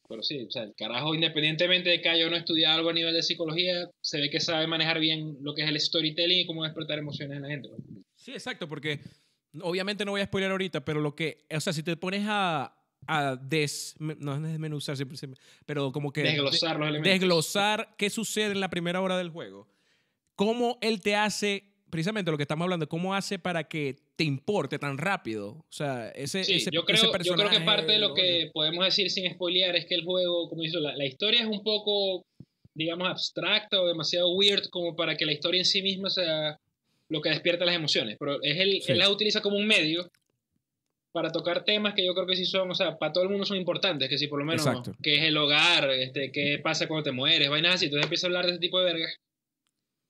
pero sí, o sea, el carajo, independientemente de que haya no estudiado algo a nivel de psicología, se ve que sabe manejar bien lo que es el storytelling y cómo despertar emociones en la gente. Pues. Sí, exacto, porque Obviamente no voy a spoiler ahorita, pero lo que, o sea, si te pones a, a des, no es desmenuzar siempre, siempre, pero como que Desglosar los elementos. desglosar qué sucede en la primera hora del juego. Cómo él te hace, precisamente lo que estamos hablando, cómo hace para que te importe tan rápido. O sea, ese, Sí, ese, yo, creo, ese yo creo que personaje, parte de lo que podemos decir sin spoilear es que el juego, como dice, la, la historia es un poco, digamos, abstracta o demasiado weird como para que la historia en sí misma sea lo que despierta las emociones. Pero es el, Sí. él la utiliza como un medio para tocar temas que yo creo que sí son, o sea, para todo el mundo son importantes, que si por lo menos, que es el hogar, este, qué pasa cuando te mueres, vainas así, entonces empieza a hablar de ese tipo de vergas.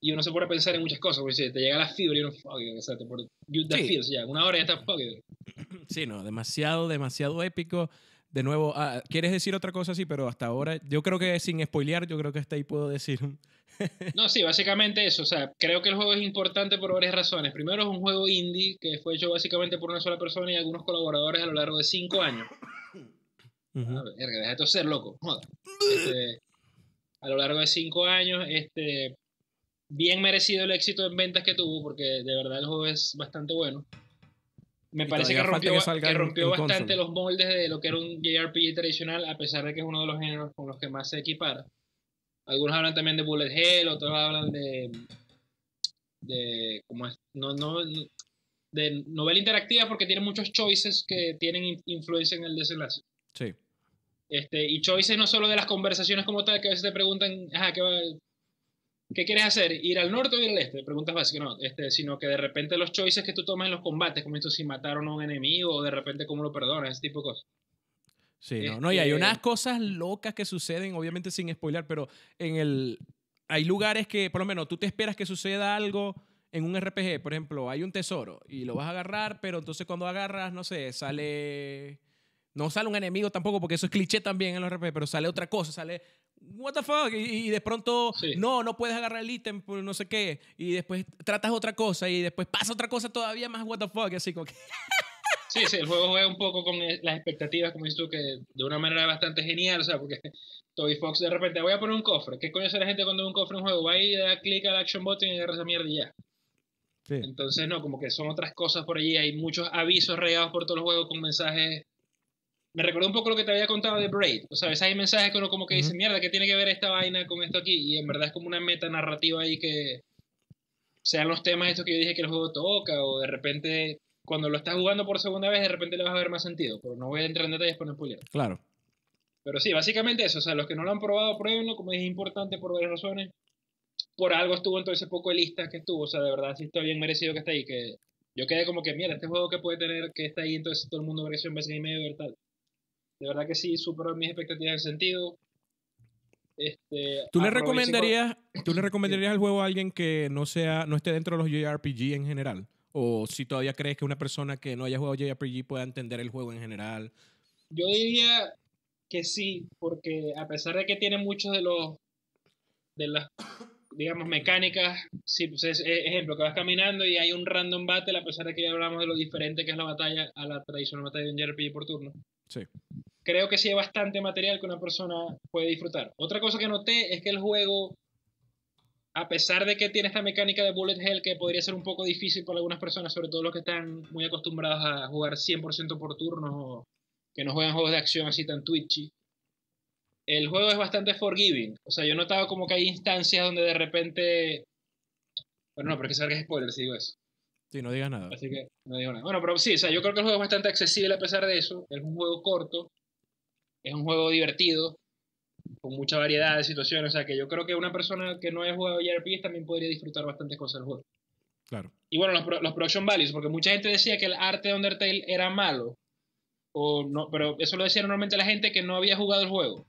Y uno se pone a pensar en muchas cosas, porque si te llega la fibra y uno, fuck it, o sea, te pone, you, that Sí. feels, ya, una hora ya está, fuck it. Sí, no, demasiado, demasiado épico. De nuevo, ah, ¿quieres decir otra cosa así? Pero hasta ahora, yo creo que sin spoilear, yo creo que hasta ahí puedo decir. No, sí, básicamente eso. O sea, creo que el juego es importante por varias razones. Primero, es un juego indie que fue hecho básicamente por una sola persona y algunos colaboradores a lo largo de cinco años. Ujú. Ah, verga, deja de toser, loco. Joda. Este, a lo largo de cinco años, este, bien merecido el éxito en ventas que tuvo, porque de verdad el juego es bastante bueno. Me Y parece que rompió, que que rompió bastante los moldes de lo que era un JRPG tradicional, a pesar de que es uno de los géneros con los que más se equipara. Algunos hablan también de Bullet Hell, otros hablan de. de ¿cómo es? No, no, de novela interactiva porque tiene muchos choices que tienen in- influencia en el desenlace. Sí. Este, y choices no solo de las conversaciones como tal, que a veces te preguntan, ajá, ¿qué, va- qué quieres hacer? ¿Ir al norte o ir al este? Preguntas básicas, no, este, sino que de repente los choices que tú tomas en los combates, como esto si mataron a un enemigo o de repente cómo lo perdonas, ese tipo de cosas. Sí, no, no, y hay Este- unas cosas locas que suceden, obviamente sin spoiler, pero en el hay lugares que, por lo menos, tú te esperas que suceda algo en un RPG, por ejemplo, hay un tesoro y lo vas a agarrar, pero entonces cuando agarras, no sé, sale no sale un enemigo tampoco porque eso es cliché también en los RPG, pero sale otra cosa, sale what the fuck y, y de pronto Sí. no, no puedes agarrar el ítem por no sé qué y después tratas otra cosa y después pasa otra cosa todavía más what the fuck, así como que Sí, sí, el juego juega un poco con eh, las expectativas, como dices tú, que de una manera bastante genial, o sea, porque Toby Fox de repente, voy a poner un cofre. ¿Qué coño hace la gente cuando ve un cofre en un juego? Va y da clic al action button y agarra esa mierda y ya. Sí. Entonces, no, como que son otras cosas por allí. Hay muchos avisos regados por todos los juegos con mensajes. Me recordó un poco lo que te había contado de Braid. O sea, veces hay mensajes que uno como que dice, mierda, ¿qué tiene que ver esta vaina con esto aquí? Y en verdad es como una meta narrativa ahí que sean los temas estos que yo dije que el juego toca, o de repente, cuando lo estás jugando por segunda vez, de repente le vas a ver más sentido. Pero no voy a entrar en detalles para no spoiler. claro. Pero sí, básicamente eso. O sea, los que no lo han probado, pruébenlo. Como es importante por varias razones. Por algo estuvo en todo ese poco de listas que estuvo. O sea, de verdad sí está bien merecido que está ahí. Que yo quedé como que, mira, este juego que puede tener que está ahí, entonces todo el mundo un beso y medio y tal. De verdad que sí, superó mis expectativas en ese sentido. Este, ¿Tú le recomendarías, ¿tú le recomendarías el juego a alguien que no sea, no esté dentro de los JRPG en general? O si todavía crees que una persona que no haya jugado JRPG pueda entender el juego en general. Yo diría que sí, porque a pesar de que tiene muchos de los de las digamos mecánicas, sí, pues es, es- ejemplo, que vas caminando y hay un random battle, a pesar de que ya hablamos de lo diferente que es la batalla a la tradicional batalla de un JRPG por turno. Sí. Creo que sí hay bastante material que una persona puede disfrutar. Otra cosa que noté es que el juego, a pesar de que tiene esta mecánica de bullet hell que podría ser un poco difícil para algunas personas, sobre todo los que están muy acostumbrados a jugar 100% por turnos o que no juegan juegos de acción así tan twitchy. El juego es bastante forgiving. O sea, yo he notado como que hay instancias donde de repente... Bueno, no, pero es que salga spoiler si digo eso. Sí, no digas nada. Así que no digo nada. Bueno, pero sí, o sea, yo creo que el juego es bastante accesible a pesar de eso. Es un juego corto. Es un juego divertido. Con mucha variedad de situaciones. O sea, que yo creo que una persona que no haya jugado JRPGs también podría disfrutar bastantes cosas del juego. Claro. Y bueno, los, los production values, porque mucha gente decía que el arte de Undertale era malo. O no, pero eso lo decía normalmente la gente que no había jugado el juego.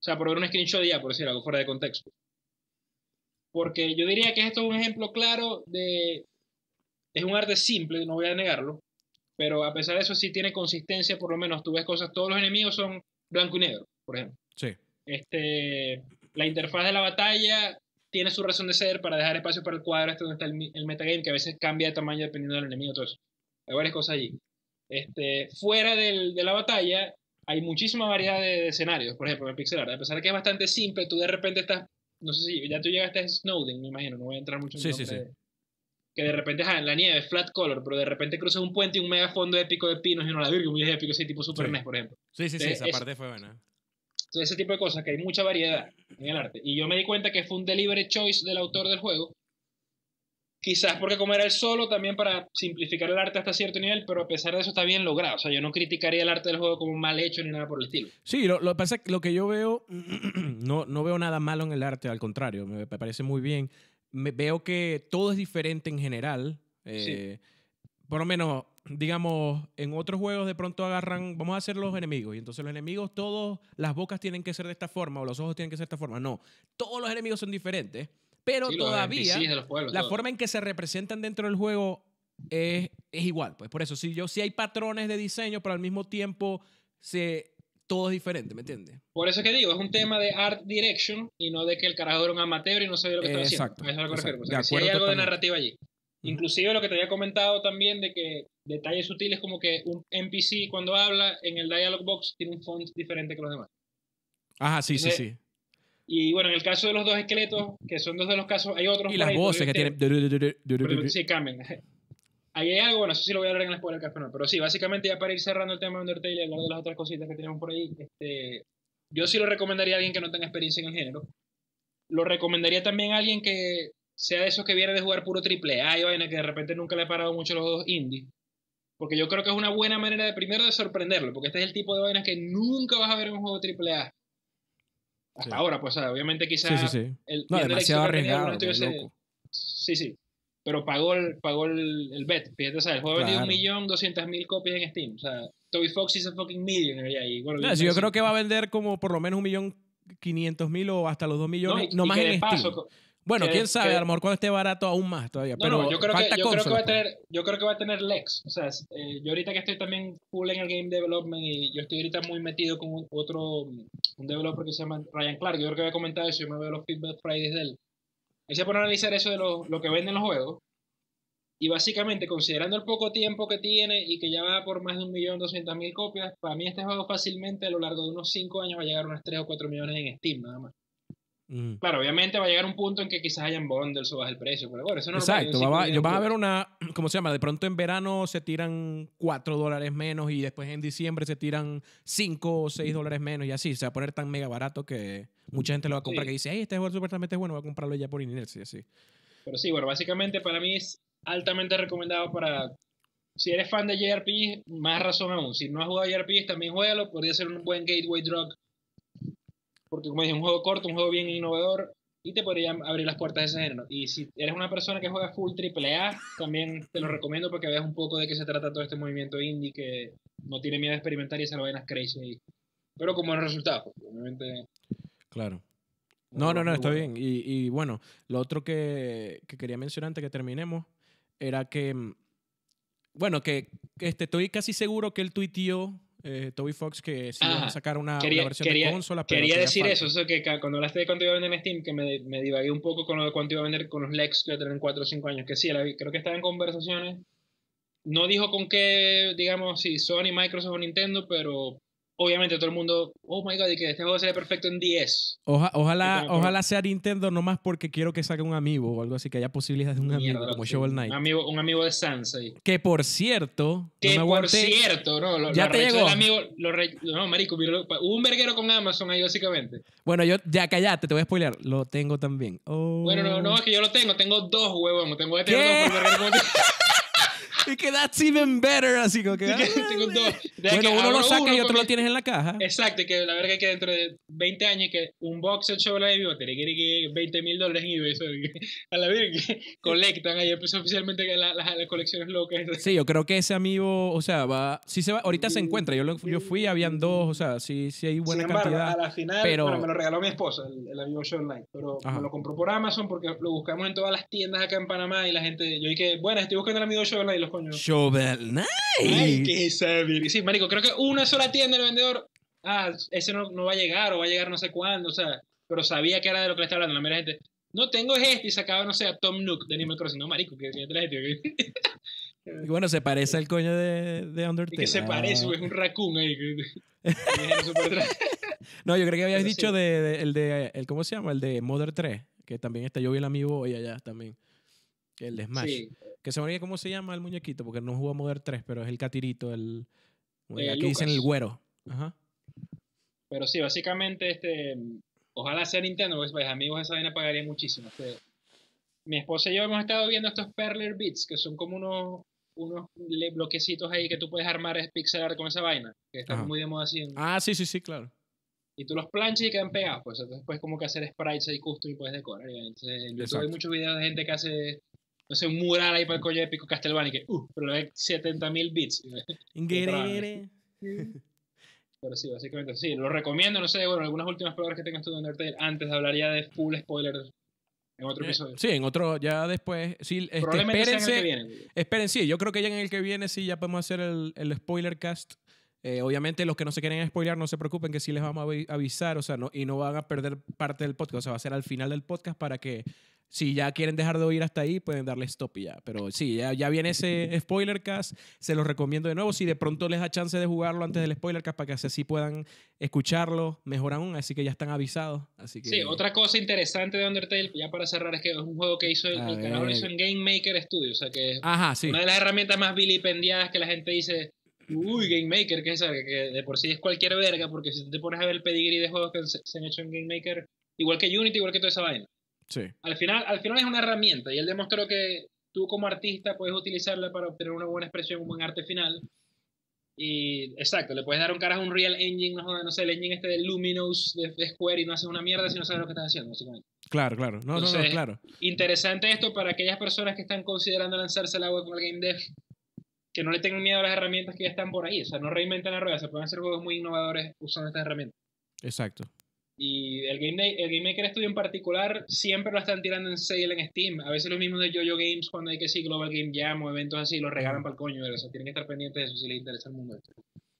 O sea, por ver un screenshot ya, por decir algo fuera de contexto. Porque yo diría que esto es un ejemplo claro de... Es un arte simple, no voy a negarlo. Pero a pesar de eso sí tiene consistencia, por lo menos tú ves cosas, todos los enemigos son blanco y negro, por ejemplo. Sí. Este, la interfaz de la batalla tiene su razón de ser para dejar espacio para el cuadro este donde está el, el metagame, que a veces cambia de tamaño dependiendo del enemigo, todo eso. Hay varias cosas allí. Este, fuera del- de la batalla hay muchísima variedad de, de escenarios, por ejemplo, en el pixel art. A pesar de que es bastante simple, tú de repente estás, no sé si ya tú llegaste a Snowden, me imagino, no voy a entrar mucho en Sí, sí, sí. de- que de repente, ajá, en la nieve, flat color, pero de repente cruzas un puente y un mega fondo épico de pinos y uno la virgen, muy épico, ese tipo Super Sí. NES, por ejemplo. Sí, sí, sí, Eh, esa es- parte fue buena. Entonces, ese tipo de cosas, que hay mucha variedad en el arte. Y yo me di cuenta que fue un deliberate choice del autor del juego. Quizás porque como era él solo, también para simplificar el arte hasta cierto nivel, pero a pesar de eso está bien logrado. O sea, yo no criticaría el arte del juego como mal hecho ni nada por el estilo. Sí, lo, lo que pasa es que lo que yo veo, no, no veo nada malo en el arte, al contrario, me, parece muy bien. Me- veo que todo es diferente en general. eh, Por lo menos, digamos, en otros juegos de pronto agarran, vamos a hacer los enemigos, y entonces los enemigos, todos, las bocas tienen que ser de esta forma o los ojos tienen que ser de esta forma. No, todos los enemigos son diferentes, pero Sí, todavía de los pueblos, la todo. forma en que se representan dentro del juego es, es igual. Pues por eso, si yo sí hay patrones de diseño, pero al mismo tiempo se, todo es diferente, ¿me entiendes? Por eso que digo, es un tema de art direction y no de que el carajo era un amateur y no sabía lo que estaba Exacto, haciendo. A eso es a lo que me refiero. exacto. O sea, De que sí hay algo de totalmente. narrativa allí. Inclusive lo que te había comentado también de que detalles sutiles como que un NPC cuando habla en el dialog box tiene un font diferente que los demás. Ajá, sí, sí, Entonces, sí. Y bueno, en el caso de los dos esqueletos, que son dos de los casos, hay otros Y las voces que tienen. sí cambian. Ahí hay algo, bueno, eso sí lo voy a hablar en la spoiler café, no, pero sí, básicamente ya para ir cerrando el tema de Undertale y hablar de las otras cositas que tenemos por ahí, este, yo sí lo recomendaría a alguien que no tenga experiencia en el género. Lo recomendaría también a alguien que sea de esos que viene de jugar puro triple A y vaina que de repente nunca le ha parado mucho los juegos indie. Porque yo creo que es una buena manera de primero de sorprenderlo, porque este es el tipo de vainas que nunca vas a ver en un juego triple A. Hasta Sí. ahora, pues, o sea, obviamente quizás Sí, sí, sí. el, No, demasiado arriesgado, loco. Sí, sí. Pero pagó el, pagó el, el bet. Fíjate, o sea, el juego vendió Claro. un millón doscientas mil copias en Steam. O sea, Toby Fox hizo fucking millionaire ahí. Y, bueno, No, yo creo que va a vender como por lo menos un millón quinientos mil o hasta los dos millones, y- no y más que en de Steam. paso, bueno, que- quién sabe, que- a lo mejor cuando esté barato aún más todavía. No, pero no, yo creo, que, falta yo, creo que va a pues. tener, yo creo que va a tener Lex. O sea, eh, yo ahorita que estoy también full en el game development y yo estoy ahorita muy metido con un- otro, un developer que se llama Ryan Clark. Yo creo que había comentado eso, yo me veo los feedback Fridays de él. Él se pone a analizar eso de lo, lo que venden los juegos. Y básicamente, considerando el poco tiempo que tiene y que ya va por más de un millón doscientas mil copias, para mí este juego fácilmente a lo largo de unos 5 años va a llegar a unos 3 o 4 millones en Steam, nada más. Mm. Claro, obviamente va a llegar un punto en que quizás hayan bundles o baje el precio, pero bueno, eso no Exacto, va- yo van a ver una, ¿cómo se llama? De pronto en verano se tiran 4 dólares menos y después en diciembre se tiran 5 o 6 dólares menos y así. Se va a poner tan mega barato que mucha gente lo va a comprar Sí. que dice, hey, este juego supuestamente es bueno, voy a comprarlo ya por inercia, así. Pero sí, bueno, básicamente para mí es altamente recomendado para... Si eres fan de JRPG, más razón aún. Si no has jugado JRPG, también juégalo. Podría ser un buen gateway drug. Porque como dije, un juego corto, un juego bien innovador. Y te podría abrir las puertas de ese género. Y si eres una persona que juega full AAA, también te lo recomiendo porque veas un poco de qué se trata todo este movimiento indie que no tiene miedo a experimentar y hacer vainas crazy. Pero con buenos resultados. porque Obviamente. Claro. No, no, no, está bueno. bien. Y, y bueno, lo otro que, que quería mencionar antes que terminemos era que, mm, bueno, que, que este, estoy casi seguro que él tuiteó, eh, Toby Fox, que sí iban a sacar una, una Quería, versión quería- de consola. Pero quería decir falta. eso, eso que cuando hablaste de cuánto iba a vender en Steam, que me, me divagué un poco con lo de cuánto iba a vender con los Lex que tienen 4 o 5 años, que sí, la creo que estaba en conversaciones. No dijo con qué, digamos, si Sony, Microsoft o Nintendo, pero obviamente todo el mundo, oh my god, y que este juego sería perfecto en 10. Oja- ojalá, ojalá sea Nintendo nomás porque quiero que saque un amigo o algo así, que haya posibilidades de un amigo como sí, Shovel Un Knight. amigo, un amigo de Sansei. Que por cierto, Que no me por cierto, no, lo, Ya lo te llegó. amigo, lo re- no, marico, míralo, hubo un verguero con Amazon ahí básicamente. Bueno, yo, ya callate, te voy a spoilear. Lo tengo también. Oh. Bueno, no, no, es que yo lo tengo, tengo dos huevos, tengo tener ¿Qué? dos Y que that's even better, así como que. Que ah. Bueno, uno lo saca uno y otro lo tienes en la caja. Exacto, y que la verga es que dentro de 20 años que un box show de vivo tiene que 20 mil dólares en eBay, a la verga que colectan ahí, empezó oficialmente que la- la- las colecciones locas. Sí, yo creo que ese amigo, o sea, va, sí se va, ahorita se encuentra. Yo, lo- yo fui, habían dos, o sea, sí, sí hay buena Sin embargo, cantidad. a la final, pero- bueno, me lo regaló mi esposa, el, el amigo Show Knight, pero Ajá. me lo compró por Amazon porque lo buscamos en todas las tiendas acá en Panamá y la gente, yo dije, bueno, estoy buscando el amigo Show Knight y los coños. Shovel Knight. Ay, qué. Sí, marico, creo que una sola tienda el vendedor, ah, ese no, no va a llegar o va a llegar no sé cuándo, o sea, pero sabía que era de lo que le estaba hablando. La mera gente, no tengo es este y sacaba, no sé, a Tom Nook de Animal Crossing. No, marico, que que la gente. Y bueno, se parece al coño de, de Y Undertale. que se Ah. parece, güey, es un raccoon ahí. y. No, yo creo que habías Pero dicho sí. de, de- el de, el, ¿cómo se llama? El de Mother 3, que también está, yo vi el amigo hoy allá también. El de Smash. Sí, Que se me olvida cómo se llama el muñequito, porque no jugó Modern 3, pero es el catirito, el... Eh, aquí dicen el Lucas. güero. Ajá. Pero sí, básicamente, este, ojalá sea Nintendo, porque pues, amigos esa vaina pagaría muchísimo. Este, mi esposa y yo hemos estado viendo estos Perler Bits, que son como unos, unos bloquecitos ahí que tú puedes armar es pixel art con esa vaina, que está Ajá. muy de moda así. en- Ah, sí, sí, sí, claro. Y tú los planchas y quedan pegados, pues entonces puedes como que hacer sprites ahí custom y puedes decorar. y Entonces, en YouTube Exacto. hay muchos videos de gente que hace, no sé, un mural ahí para el coño épico Castlevania, que, uh, pero le ve 70.000 bits. Pero sí, básicamente sí, lo recomiendo, no sé, bueno, algunas últimas palabras que tengas tú de Undertale antes de hablar ya de full spoiler en otro Eh, episodio. Sí, en otro, ya después. Sí, este, Probablemente sea en el espérense. que viene. Esperen, sí, yo creo que ya en el que viene sí ya podemos hacer el, el spoiler cast. Eh, obviamente los que no se quieren spoilear no se preocupen que sí les vamos a avi- avisar, o sea, no, y no van a perder parte del podcast, o sea, va a ser al final del podcast para que si ya quieren dejar de oír hasta ahí, pueden darle stop y ya. Pero sí, ya, ya viene ese spoiler cast, se los recomiendo de nuevo, si de pronto les da chance de jugarlo antes del spoiler cast para que así puedan escucharlo mejor aún, así que ya están avisados. Así que, Sí, otra cosa interesante de Undertale, ya para cerrar, es que es un juego que hizo el, el hizo en Game Maker Studio, o sea que es Ajá, sí. una de las herramientas más vilipendiadas que la gente dice, uy, Game Maker, ¿qué es? Que de por sí es cualquier verga, porque si te pones a ver el pedigree de juegos que se, han hecho en Game Maker, igual que Unity, igual que toda esa vaina. Sí. Al final, al final es una herramienta y él demostró que tú como artista puedes utilizarla para obtener una buena expresión, un buen arte final. Y exacto, le puedes dar un carajo a un Real Engine, no, no sé, el engine este de Luminous de, de Square y no haces una mierda si no sabes lo que estás haciendo, básicamente. Claro, claro. No, no, no, Entonces, claro. Interesante esto para aquellas personas que están considerando lanzarse al agua con el Game Dev, que no le tengan miedo a las herramientas que ya están por ahí, o sea, no reinventan la rueda, se pueden hacer juegos muy innovadores usando estas herramientas. Exacto. Y el Game, el Game Maker Studio en particular siempre lo están tirando en sale en Steam. A veces los mismos de JoJo Games, cuando hay que sí, Global Game Jam o eventos así, lo regalan para el coño. O sea, tienen que estar pendientes de eso si les interesa el mundo.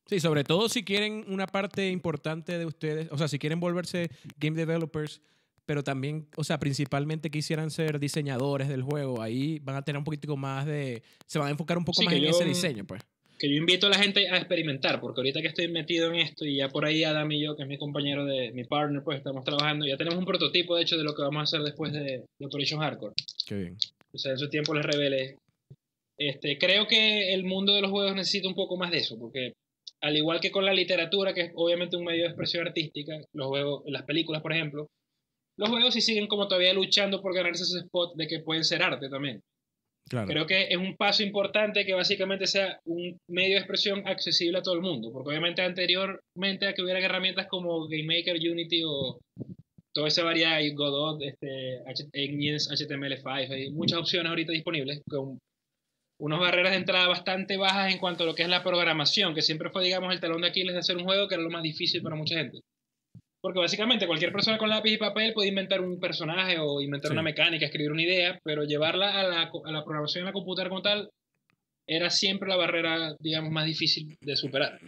Sí, sobre todo si quieren una parte importante de ustedes, o sea, si quieren volverse game developers, pero también, o sea, principalmente quisieran ser diseñadores del juego, ahí van a tener un poquitico más de, se van a enfocar un poco Sí, más en yo- ese diseño, pues. Que yo invito a la gente a experimentar, porque ahorita que estoy metido en esto y ya por ahí Adam y yo, que es mi compañero de mi partner, pues estamos trabajando, ya tenemos un prototipo de hecho de lo que vamos a hacer después de, de Operation Hardcore. Qué bien. O sea, en su tiempo les revelé. Este, creo que el mundo de los juegos necesita un poco más de eso, porque al igual que con la literatura, que es obviamente un medio de expresión artística, los juegos, las películas, por ejemplo, los juegos sí siguen como todavía luchando por ganarse ese spot de que pueden ser arte también. Claro. Creo que es un paso importante que básicamente sea un medio de expresión accesible a todo el mundo, porque obviamente anteriormente a que hubieran herramientas como GameMaker, Unity o toda esa variedad, y Godot, este, H- Engines, HTML5, hay muchas opciones ahorita disponibles con unas barreras de entrada bastante bajas en cuanto a lo que es la programación, que siempre fue, digamos, el talón de Aquiles de hacer un juego que era lo más difícil para mucha gente. Porque básicamente cualquier persona con lápiz y papel puede inventar un personaje o inventar Sí. una mecánica, escribir una idea, pero llevarla a la, a la programación en la computadora como tal era siempre la barrera, digamos, más difícil de superar.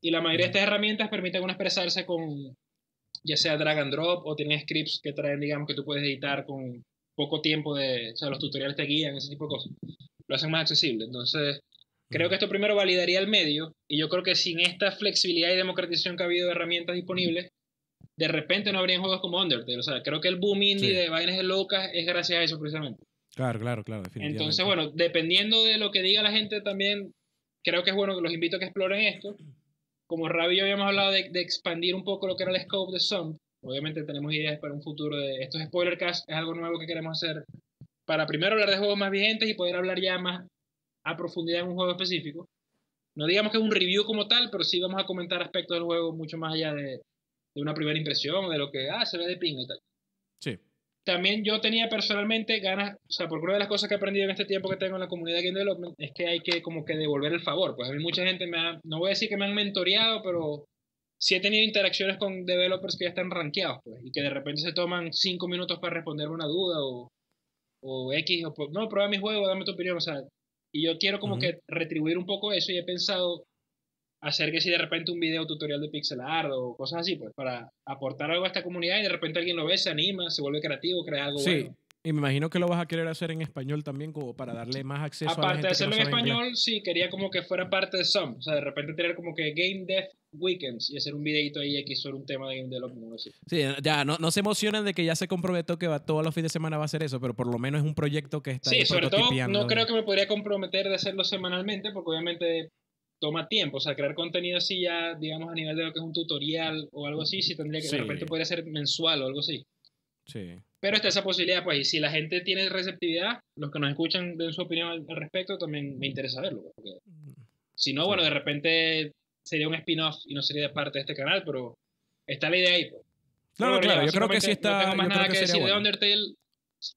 Y la mayoría de estas herramientas permiten uno expresarse con, ya sea drag and drop o tienen scripts que traen, digamos, que tú puedes editar con poco tiempo de, o sea, los tutoriales te guían, ese tipo de cosas. Lo hacen más accesible. Entonces, creo que esto primero validaría el medio y yo creo que sin esta flexibilidad y democratización que ha habido de herramientas disponibles, de repente no habrían juegos como Undertale. O sea, creo que el boom indie Sí. de vainas de locas es gracias a eso precisamente. Claro, claro, claro, definitivamente. Entonces, bueno, dependiendo de lo que diga la gente también, creo que es bueno que los invito a que exploren esto. Como Ravi y yo habíamos hablado de, de expandir un poco lo que era el scope de Sump, obviamente tenemos ideas para un futuro de estos spoiler cast, es algo nuevo que queremos hacer para primero hablar de juegos más vigentes y poder hablar ya más a profundidad en un juego específico. No digamos que es un review como tal, pero sí vamos a comentar aspectos del juego mucho más allá de, de una primera impresión, de lo que, ah, se ve de ping y tal Sí. también yo tenía personalmente ganas, o sea, porque una de las cosas que he aprendido en este tiempo que tengo en la comunidad de Game Development es que hay que como que devolver el favor. Pues a mí mucha gente me ha, no voy a decir que me han mentoreado, pero sí he tenido interacciones con developers que ya están rankeados, pues, y que de repente se toman cinco minutos para responder una duda o, o X, o, no, prueba mi juego, dame tu opinión, o sea, y yo quiero como Ujú. que retribuir un poco eso y he pensado hacer que si de repente un video tutorial de pixel art o cosas así, pues para aportar algo a esta comunidad y de repente alguien lo ve, se anima, se vuelve creativo, crea algo Sí. bueno. Y me imagino que lo vas a querer hacer en español también, como para darle más acceso a la Aparte de no hacerlo en inglés. español, sí, quería como que fuera parte de SOM. O sea, de repente tener como que Game Dev Weekends y hacer un videito ahí X sobre un tema de Game Development así. Sí, ya, no, no se emocionen de que ya se comprometió que va, todos los fines de semana va a hacer eso, pero por lo menos es un proyecto que está Sí, sobre todo no creo que me podría comprometer de hacerlo semanalmente porque obviamente toma tiempo. O sea, crear contenido así ya, digamos, a nivel de lo que es un tutorial o algo así, sí tendría que, Sí. de repente podría ser mensual o algo así. Sí. Pero está esa posibilidad, pues, y si la gente tiene receptividad, los que nos escuchan den su opinión al, al respecto, también me interesa verlo. pues, porque si no, Sí. bueno, de repente sería un spin-off y no sería parte de este canal, pero está la idea ahí. Pues. Claro, Pero, claro, yo creo que sí está. No tengo más nada que decir de. Undertale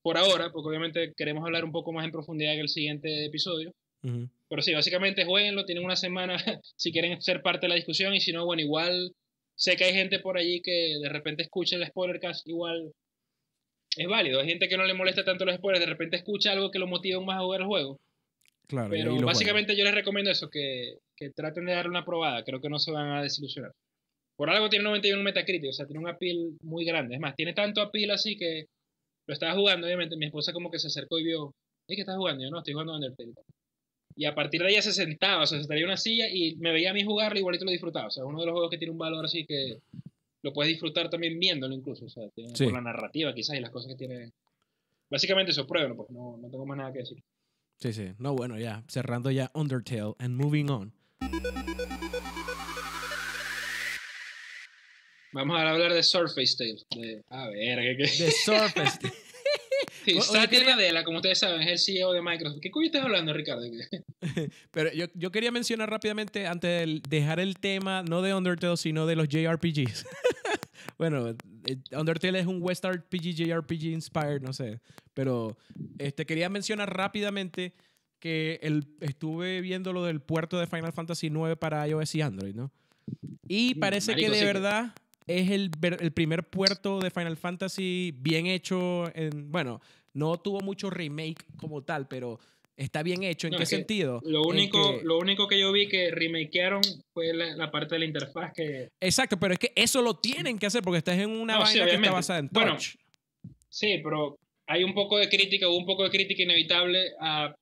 por ahora, porque obviamente queremos hablar un poco más en profundidad en el siguiente episodio. Ujú. Pero sí, básicamente jueguenlo, tienen una semana si quieren ser parte de la discusión y si no, bueno, igual sé que hay gente por allí que de repente escucha el spoilercast, igual es válido. Hay gente que no le molesta tanto los spoilers, de repente escucha algo que lo motiva más a jugar el juego. Claro, Pero juegan. básicamente yo les recomiendo eso, que, que traten de darle una probada, creo que no se van a desilusionar. Por algo tiene 91 Metacritic, o sea, tiene un appeal muy grande. Es más, tiene tanto appeal así que lo estaba jugando, obviamente, mi esposa como que se acercó y vio, ¿y qué estás jugando? Yo, no, estoy jugando Undertale. Y a partir de ahí se sentaba, o sea, se traía una silla y me veía a mí jugarlo y igualito lo disfrutaba. O sea, es uno de los juegos que tiene un valor así que lo puedes disfrutar también viéndolo incluso, o sea, tiene- Sí. por la narrativa quizás y las cosas que tiene. Básicamente eso, pruébenlo, pues no, no tengo más nada que decir. Sí, sí. No, bueno, ya. Cerrando ya Undertale and moving on. Vamos a hablar de Surface Tales. De, a ver, ¿qué, qué? The Surface. Sí, Satya quería- Nadella, como ustedes saben, es el CEO de Microsoft. ¿Qué coño estás hablando, Ricardo? Pero yo, yo quería mencionar rápidamente, antes de dejar el tema, no de Undertale, sino de los JRPGs. bueno, eh, Undertale es un West RPG, JRPG inspired, no sé. Pero este, quería mencionar rápidamente que el, estuve viendo lo del puerto de Final Fantasy IX para iOS y Android, ¿no? Y Mm, parece marico, que de sí verdad es el, el primer puerto de Final Fantasy bien hecho. En, bueno, no tuvo mucho remake como tal, pero está bien hecho. ¿En No, qué sentido? Lo único, que- lo único que yo vi que remakearon fue la, la parte de la interfaz que... Exacto, pero es que eso lo tienen que hacer porque estás en una No, sí, que está basada en Bueno, touch. Sí, pero hay un poco de crítica, hubo un poco de crítica inevitable a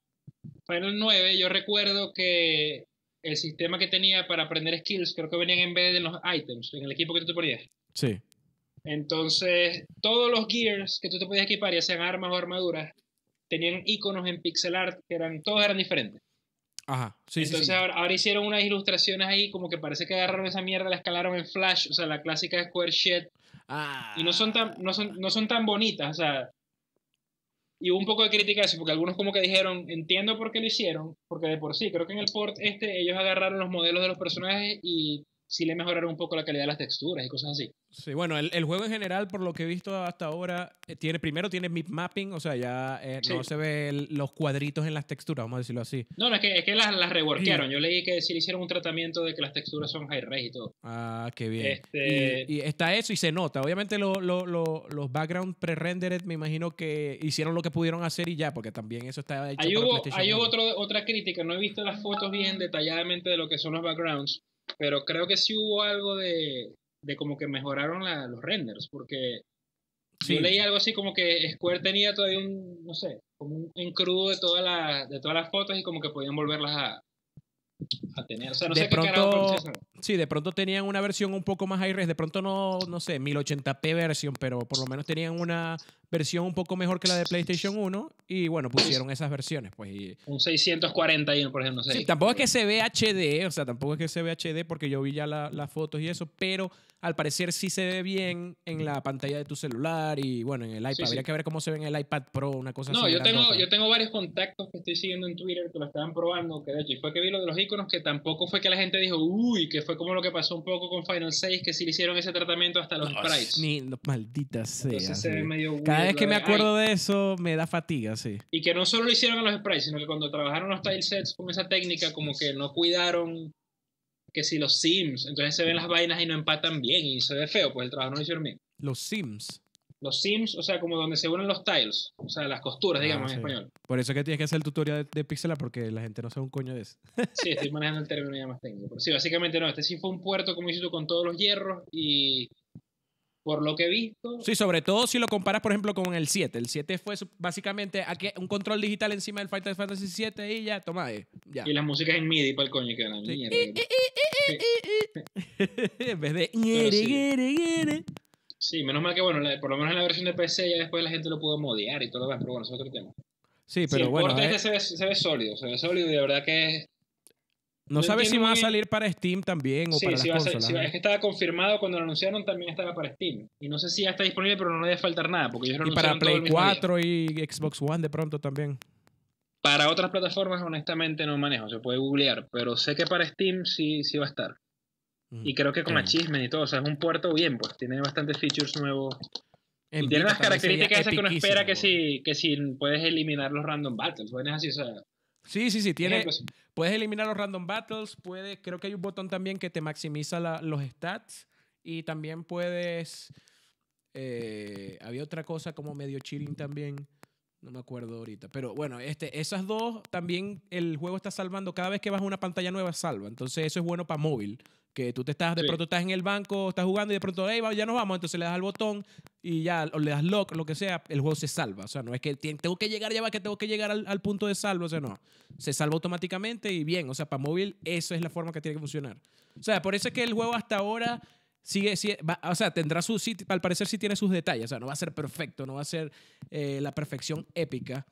Final 9. Yo recuerdo que el sistema que tenía para aprender skills creo que venían en vez de los items, en el equipo que tú te ponías. Sí. Entonces, todos los gears que tú te podías equipar, ya sean armas o armaduras, tenían iconos en pixel art que eran, todos eran diferentes. Ajá. Sí, sí, Entonces sí. Ahora, ahora hicieron unas ilustraciones ahí, como que parece que agarraron esa mierda, la escalaron en Flash, o sea, la clásica Square Shit, Ah. y no son tan, no son, no son tan bonitas, o sea. Y hubo un poco de crítica porque algunos como que dijeron, entiendo por qué lo hicieron, porque de por sí, creo que en el port este ellos agarraron los modelos de los personajes y sí le mejoraron un poco la calidad de las texturas y cosas así. Sí, bueno, el, el juego en general, por lo que he visto hasta ahora, eh, tiene primero tiene mip mapping, o sea, ya eh, no Sí. se ve el- los cuadritos en las texturas, vamos a decirlo así. No, no, es que, es que las, las reworkearon. Yo leí que sí le hicieron un tratamiento de que las texturas son high res y todo. Ah, qué bien. Este- Y, y está eso y se nota. Obviamente lo- lo- lo- los background pre-rendered me imagino que hicieron lo que pudieron hacer y ya, porque también eso está hecho Ahí hubo, ahí hubo 1. otro, otra crítica, no he visto las fotos bien detalladamente de lo que son los backgrounds, pero creo que sí hubo algo de, de como que mejoraron la- los renders, porque Sí. yo leí algo así como que Square tenía todavía un, no sé, como un encrudo de, toda la, de todas las fotos y como que podían volverlas a, a tener. O sea, no De sé qué carajo pronto-. Sí, de pronto tenían una versión un poco más high res, de pronto no, no sé, 1080p versión, pero por lo menos tenían una versión un poco mejor que la de PlayStation 1 y bueno, pusieron esas versiones, pues. Y, Un 641, por ejemplo, no sí, tampoco es que se ve HD, o sea, tampoco es que se ve HD porque yo vi ya la- las fotos y eso, pero al parecer sí se ve bien en la pantalla de tu celular y bueno, en el iPad. Sí, sí. Habría que ver cómo se ve en el iPad Pro, una cosa No, así. yo tengo, yo tengo varios contactos que estoy siguiendo en Twitter que lo estaban probando, que de hecho, y fue que vi lo de los iconos, que tampoco fue que la gente dijo, uy, que fue como lo que pasó un poco con Final 6, que sí le hicieron ese tratamiento hasta los sprites. Ni, no, maldita sea. Entonces se ve medio Cada weird vez que me acuerdo ay, de eso, me da fatiga, sí. Y que no solo lo hicieron a los sprites, sino que cuando trabajaron los tilesets con esa técnica, como que no cuidaron que si los sims, entonces se ven las vainas y no empatan bien y se ve feo, pues el trabajo no lo hicieron bien. Los Sims. Los sims, o sea, como donde se unen los tiles, o sea, las costuras, Ah, digamos sí. en español. Por eso que tienes que hacer el tutorial de, de Pixel Art, porque la gente no sabe un coño de eso. Sí, estoy manejando el término ya más técnico. Pero sí, básicamente no. Este sí fue un puerto, como dices tú, con todos los hierros y por lo que he visto. Sí, sobre todo si lo comparas, por ejemplo, con el 7. El 7 fue básicamente aquí un control digital encima del Final Fantasy 7 y ya, toma, eh, ya. Y las músicas en MIDI para el coño, que era Sí. mierda. en vez de... sí. Sí, menos mal que, bueno, la- por lo menos en la versión de PC ya después la gente lo pudo modear y todo lo demás, pero bueno, eso es otro tema. Sí, Sí, pero el bueno, porte eh, este se ve, se ve sólido, se ve sólido y de verdad que es... no no sabes si va a salir para Steam también o Sí, para sí las va a ser- consolas. es que estaba confirmado cuando lo anunciaron, también estaba para Steam. Y no sé si ya está disponible, pero no debe faltar nada, porque ellos lo Y para Play el mismo día. 4 y Xbox One de pronto también. Para otras plataformas, honestamente, no manejo, se puede googlear, pero sé que para Steam sí, sí va a estar. Y creo que con Mm. achievement y todo, o sea, es un puerto bien, pues tiene bastantes features nuevos. En y tiene las características esas que uno espera que si, que si puedes eliminar los random battles, vainas así, o sea, Sí, sí, sí. Tiene, puedes eliminar los random battles. Puede, creo que hay un botón también que te maximiza la- los stats. Y también puedes. eh, había otra cosa como medio cheating también. No me acuerdo ahorita. Pero bueno, este, esas dos también el juego está salvando. Cada vez que vas a una pantalla nueva, salva. Entonces eso es bueno para móvil. Que tú te estás, de Sí. pronto estás en el banco, estás jugando y de pronto, hey, va, ya nos vamos. Entonces le das al botón y ya, o le das lock, lo que sea, el juego se salva. O sea, no es que tengo que llegar, ya va, que tengo que llegar al, al punto de salvo. O sea, no. Se salva automáticamente y bien. O sea, para móvil, eso es la forma que tiene que funcionar. O sea, por eso es que el juego hasta ahora sigue, sigue- va- o sea, tendrá su, sí, al parecer sí tiene sus detalles, o sea, no va a ser perfecto, no va a ser eh, la perfección épica,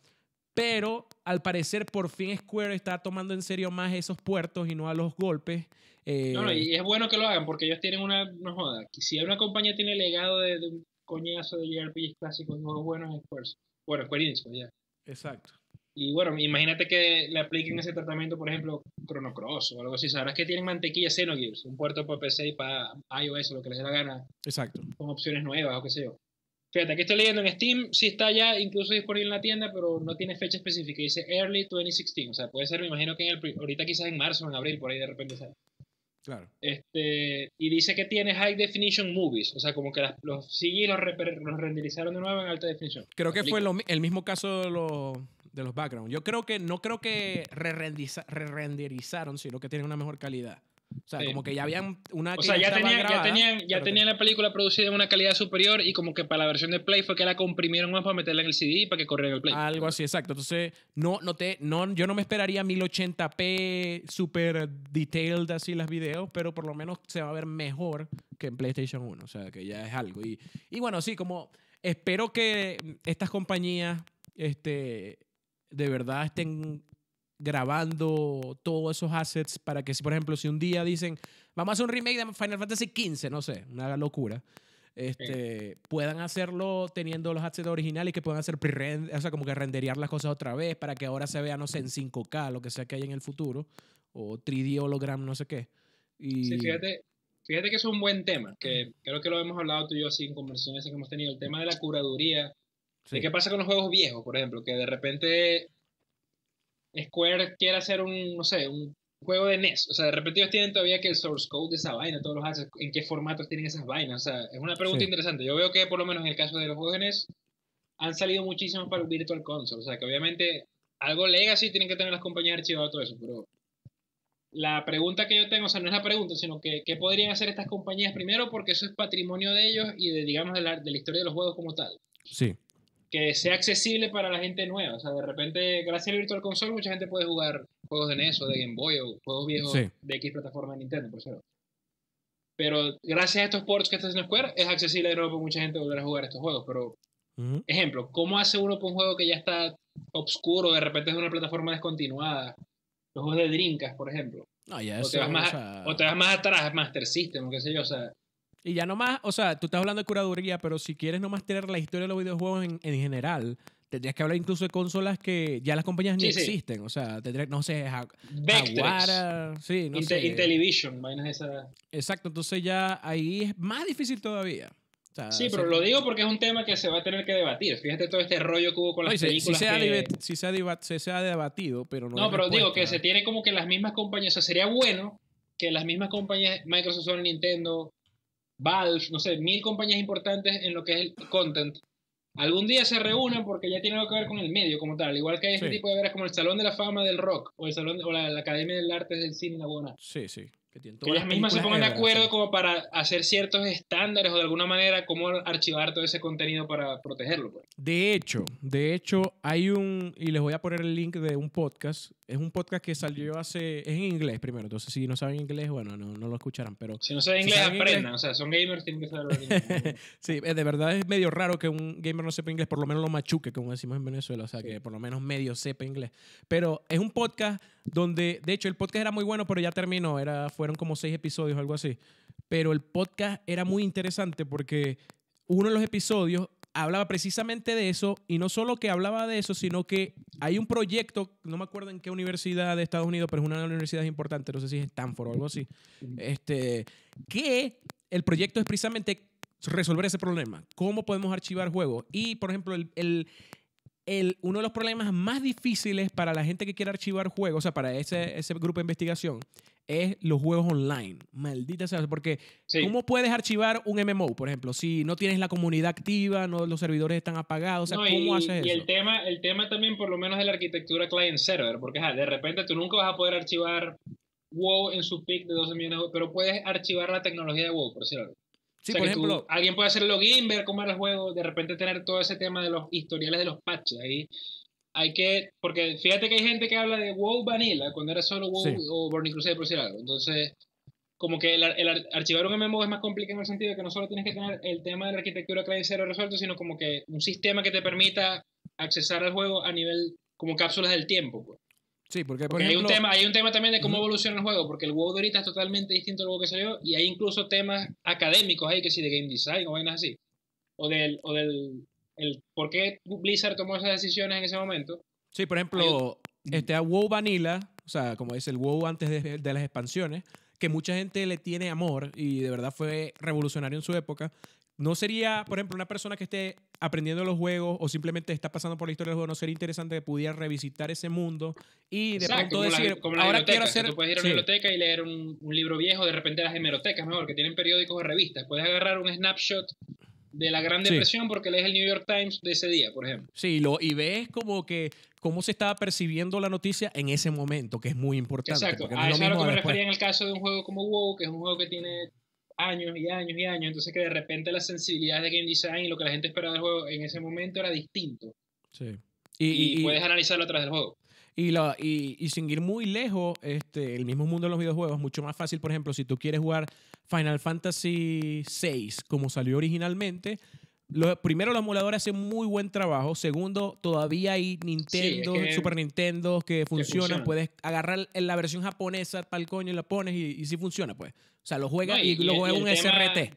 pero al parecer por fin Square está tomando en serio más esos puertos y no a los golpes. eh, No, no, y es bueno que lo hagan porque ellos tienen una, no joda, si una compañía tiene legado de, de un coñazo de JRPGs clásicos juegos buenos es Square. Bueno, Square Enix, pues ya. Exacto. Y bueno, imagínate que le apliquen ese tratamiento, por ejemplo, Chrono Cross o algo así. Sabrás que tienen mantequilla Xenogears, un puerto para PC y para iOS, lo que les dé la gana, Exacto. con opciones nuevas o qué sé yo. Fíjate, aquí estoy leyendo en Steam, sí está ya incluso disponible en la tienda, pero no tiene fecha específica. Dice Early 2016. O sea, puede ser, me imagino que en el, ahorita quizás en marzo o en abril, por ahí de repente sale. Claro. Este, y dice que tiene High Definition Movies. O sea, como que las- los CG los, los renderizaron de nuevo en alta definición. Creo que fue lo el mismo caso de los, de los backgrounds. Yo creo que no creo que re-renderizaron, sino que tienen una mejor calidad. O sea, Sí. como que ya habían una O sea, ya tenían, ya tenían, ya la película producida en una calidad superior y como que para la versión de Play fue que la comprimieron más para meterla en el CD y para que corriera el Play. Algo así, exacto. Entonces, no, no te, no, yo no me esperaría 1080p super detailed así las videos, pero por lo menos se va a ver mejor que en PlayStation 1. O sea, que ya es algo. Y, y bueno, sí, como espero que estas compañías este, de verdad estén grabando todos esos assets para que si, por ejemplo, si un día dicen, vamos a hacer un remake de Final Fantasy XV, no sé, una locura, este, puedan hacerlo teniendo los assets originales y que puedan hacer pre o sea, como que renderear las cosas otra vez para que ahora se vea, no sé, en 5K, lo que sea que haya en el futuro, o 3D hologram, no sé qué. Y, Sí, fíjate, fíjate que es un buen tema, que creo que lo hemos hablado tú y yo así en conversaciones que hemos tenido, el tema de la curaduría, sí, de qué pasa con los juegos viejos, por ejemplo, que de repente Square quiere hacer un, no sé, un juego de NES, o sea, de repente ellos tienen todavía que el source code de esa vaina, todos los assets, en qué formatos tienen esas vainas, o sea, es una pregunta Sí. interesante. Yo veo que por lo menos en el caso de los juegos de NES han salido muchísimos para el Virtual Console, o sea, que obviamente algo legacy tienen que tener las compañías archivadas todo eso, pero la pregunta que yo tengo, o sea, no es la pregunta, sino que qué podrían hacer estas compañías primero, porque eso es patrimonio de ellos y de, digamos, de la, de la historia de los juegos como tal. sí, Que sea accesible para la gente nueva. O sea, de repente, gracias al Virtual Console, mucha gente puede jugar juegos de NES o de Game Boy o juegos viejos Sí. de X plataforma de Nintendo, por cierto. Pero gracias a estos ports que está haciendo Square, es accesible de nuevo para mucha gente volver a jugar estos juegos. Pero, Ujú. ejemplo, ¿cómo hace uno para un juego que ya está obscuro, de repente es una plataforma descontinuada? Los juegos de Dreamcast, por ejemplo. No, ya O eso, te, vas más, o sea, o te vas más atrás, Master System, o qué sé yo, o sea, Y ya nomás, o sea, tú estás hablando de curaduría, pero si quieres nomás tener la historia de los videojuegos en, en general, tendrías que hablar incluso de consolas que ya las compañías ni Sí, existen. O sea, tendrías, no sé, Ja- Vectrex, Jaguar, sí, no sé. Intellivision, vainas de esa. Exacto, entonces ya ahí es más difícil todavía. O sea, Sí, pero se- lo digo porque es un tema que se va a tener que debatir. Fíjate todo este rollo que hubo con no, las se- películas. si, se ha que- si se ha se- se ha debatido, pero no No, pero digo que se tiene como que las mismas compañías, o sea, sería bueno que las mismas compañías, Microsoft, Sony, Nintendo, Valve, no sé, mil compañías importantes en lo que es el content, algún día se reúnan porque ya tiene algo que ver con el medio como tal, igual que hay este tipo de veras como el Salón de la Fama del Rock o el Salón o la, la Academia del Arte del Cine, la buena. Sí, sí. Que, tienen Que todas ellas las mismas se pongan de acuerdo como para hacer ciertos estándares o de alguna manera cómo archivar todo ese contenido para protegerlo. Pues. De hecho, de hecho, hay un, y les voy a poner el link de un podcast. Es un podcast que salió hace, es en inglés primero, entonces si no saben inglés, bueno, no, no lo escucharán, pero Si no saben Si inglés, saben aprendan. inglés- O sea, son gamers, tienen que saber inglés. sí, eh, de verdad es medio raro que un gamer no sepa inglés, por lo menos lo machuque, como decimos en Venezuela, o sea, que por lo menos medio sepa inglés. Pero es un podcast donde, de hecho, el podcast era muy bueno, pero ya terminó, era, fueron como seis episodios, algo así. Pero el podcast era muy interesante porque uno de los episodios hablaba precisamente de eso y no solo que hablaba de eso, sino que hay un proyecto, no me acuerdo en qué universidad de Estados Unidos, pero es una universidades importantes, no sé si es Stanford o algo así, este, que el proyecto es precisamente resolver ese problema. ¿Cómo podemos archivar juegos? Y, por ejemplo, el- el- uno de los problemas más difíciles para la gente que quiere archivar juegos, o sea, para ese, ese grupo de investigación, es los juegos online. Maldita sea, porque Sí. ¿cómo puedes archivar un MMO, por ejemplo, si no tienes la comunidad activa, no, los servidores están apagados? O sea, No, ¿cómo y, haces y eso? el tema, el tema también, por lo menos, de la arquitectura client-server, porque de repente tú nunca vas a poder archivar WoW en su peak de 12 millones de pero puedes archivar la tecnología de WoW, por decirlo. Sí, o sea, por que tú- ejemplo, alguien puede hacer login, ver cómo era el juego, de repente tener todo ese tema de los historiales de los patches. Ahí hay que, porque fíjate que hay gente que habla de WoW Vanilla, cuando era solo WoW Sí. o Burning Crusade, por decir algo. Entonces, como que el, el ar- archivar un MMO es más complicado en el sentido de que no solo tienes que tener el tema de la arquitectura client server resuelto, sino como que un sistema que te permita accesar al juego a nivel como cápsulas del tiempo. Pues. Sí, porque, por Porque hay, ejemplo... un tema, hay un tema también de cómo evoluciona el juego, porque el WoW de ahorita es totalmente distinto al WoW que salió, y hay incluso temas académicos ahí, que sí, de game design o vainas así. O del, o del el, por qué Blizzard tomó esas decisiones en ese momento. Sí, por ejemplo, Hay- este, a WoW Vanilla, o sea, como dice el WoW antes de, de las expansiones, que mucha gente le tiene amor y de verdad fue revolucionario en su época. ¿No sería, por ejemplo, una persona que esté aprendiendo los juegos o simplemente está pasando por la historia del juego, no sería interesante que pudiera revisitar ese mundo y de Exacto, pronto decir, la, como la ahora quiero hacer... tú puedes ir a una Sí, biblioteca y leer un, un libro viejo, de repente las hemerotecas, mejor, que tienen periódicos o revistas. Puedes agarrar un snapshot de la Gran Sí. Depresión porque lees el New York Times de ese día, por ejemplo. sí, lo, y ves como que cómo se estaba percibiendo la noticia en ese momento, que es muy importante. Exacto, no a es eso es a lo que me después. refería en el caso de un juego como WoW, que es un juego que tiene años y años y años, entonces que de repente la sensibilidad de game design y lo que la gente esperaba del juego en ese momento era distinto. Sí. Y, Y, y- puedes analizarlo a través del juego. Y, la, y, y sin ir muy lejos, este, el mismo mundo de los videojuegos, mucho más fácil, por ejemplo, si tú quieres jugar Final Fantasy VI como salió originalmente, lo, primero los emuladores hacen muy buen trabajo, segundo todavía hay Nintendo, que- Super Nintendo que funcionan, puedes agarrar en la versión japonesa para el coño y la pones y, y sí funciona pues. O sea, lo juegas No, y, y- lo juegas un tema- SRT.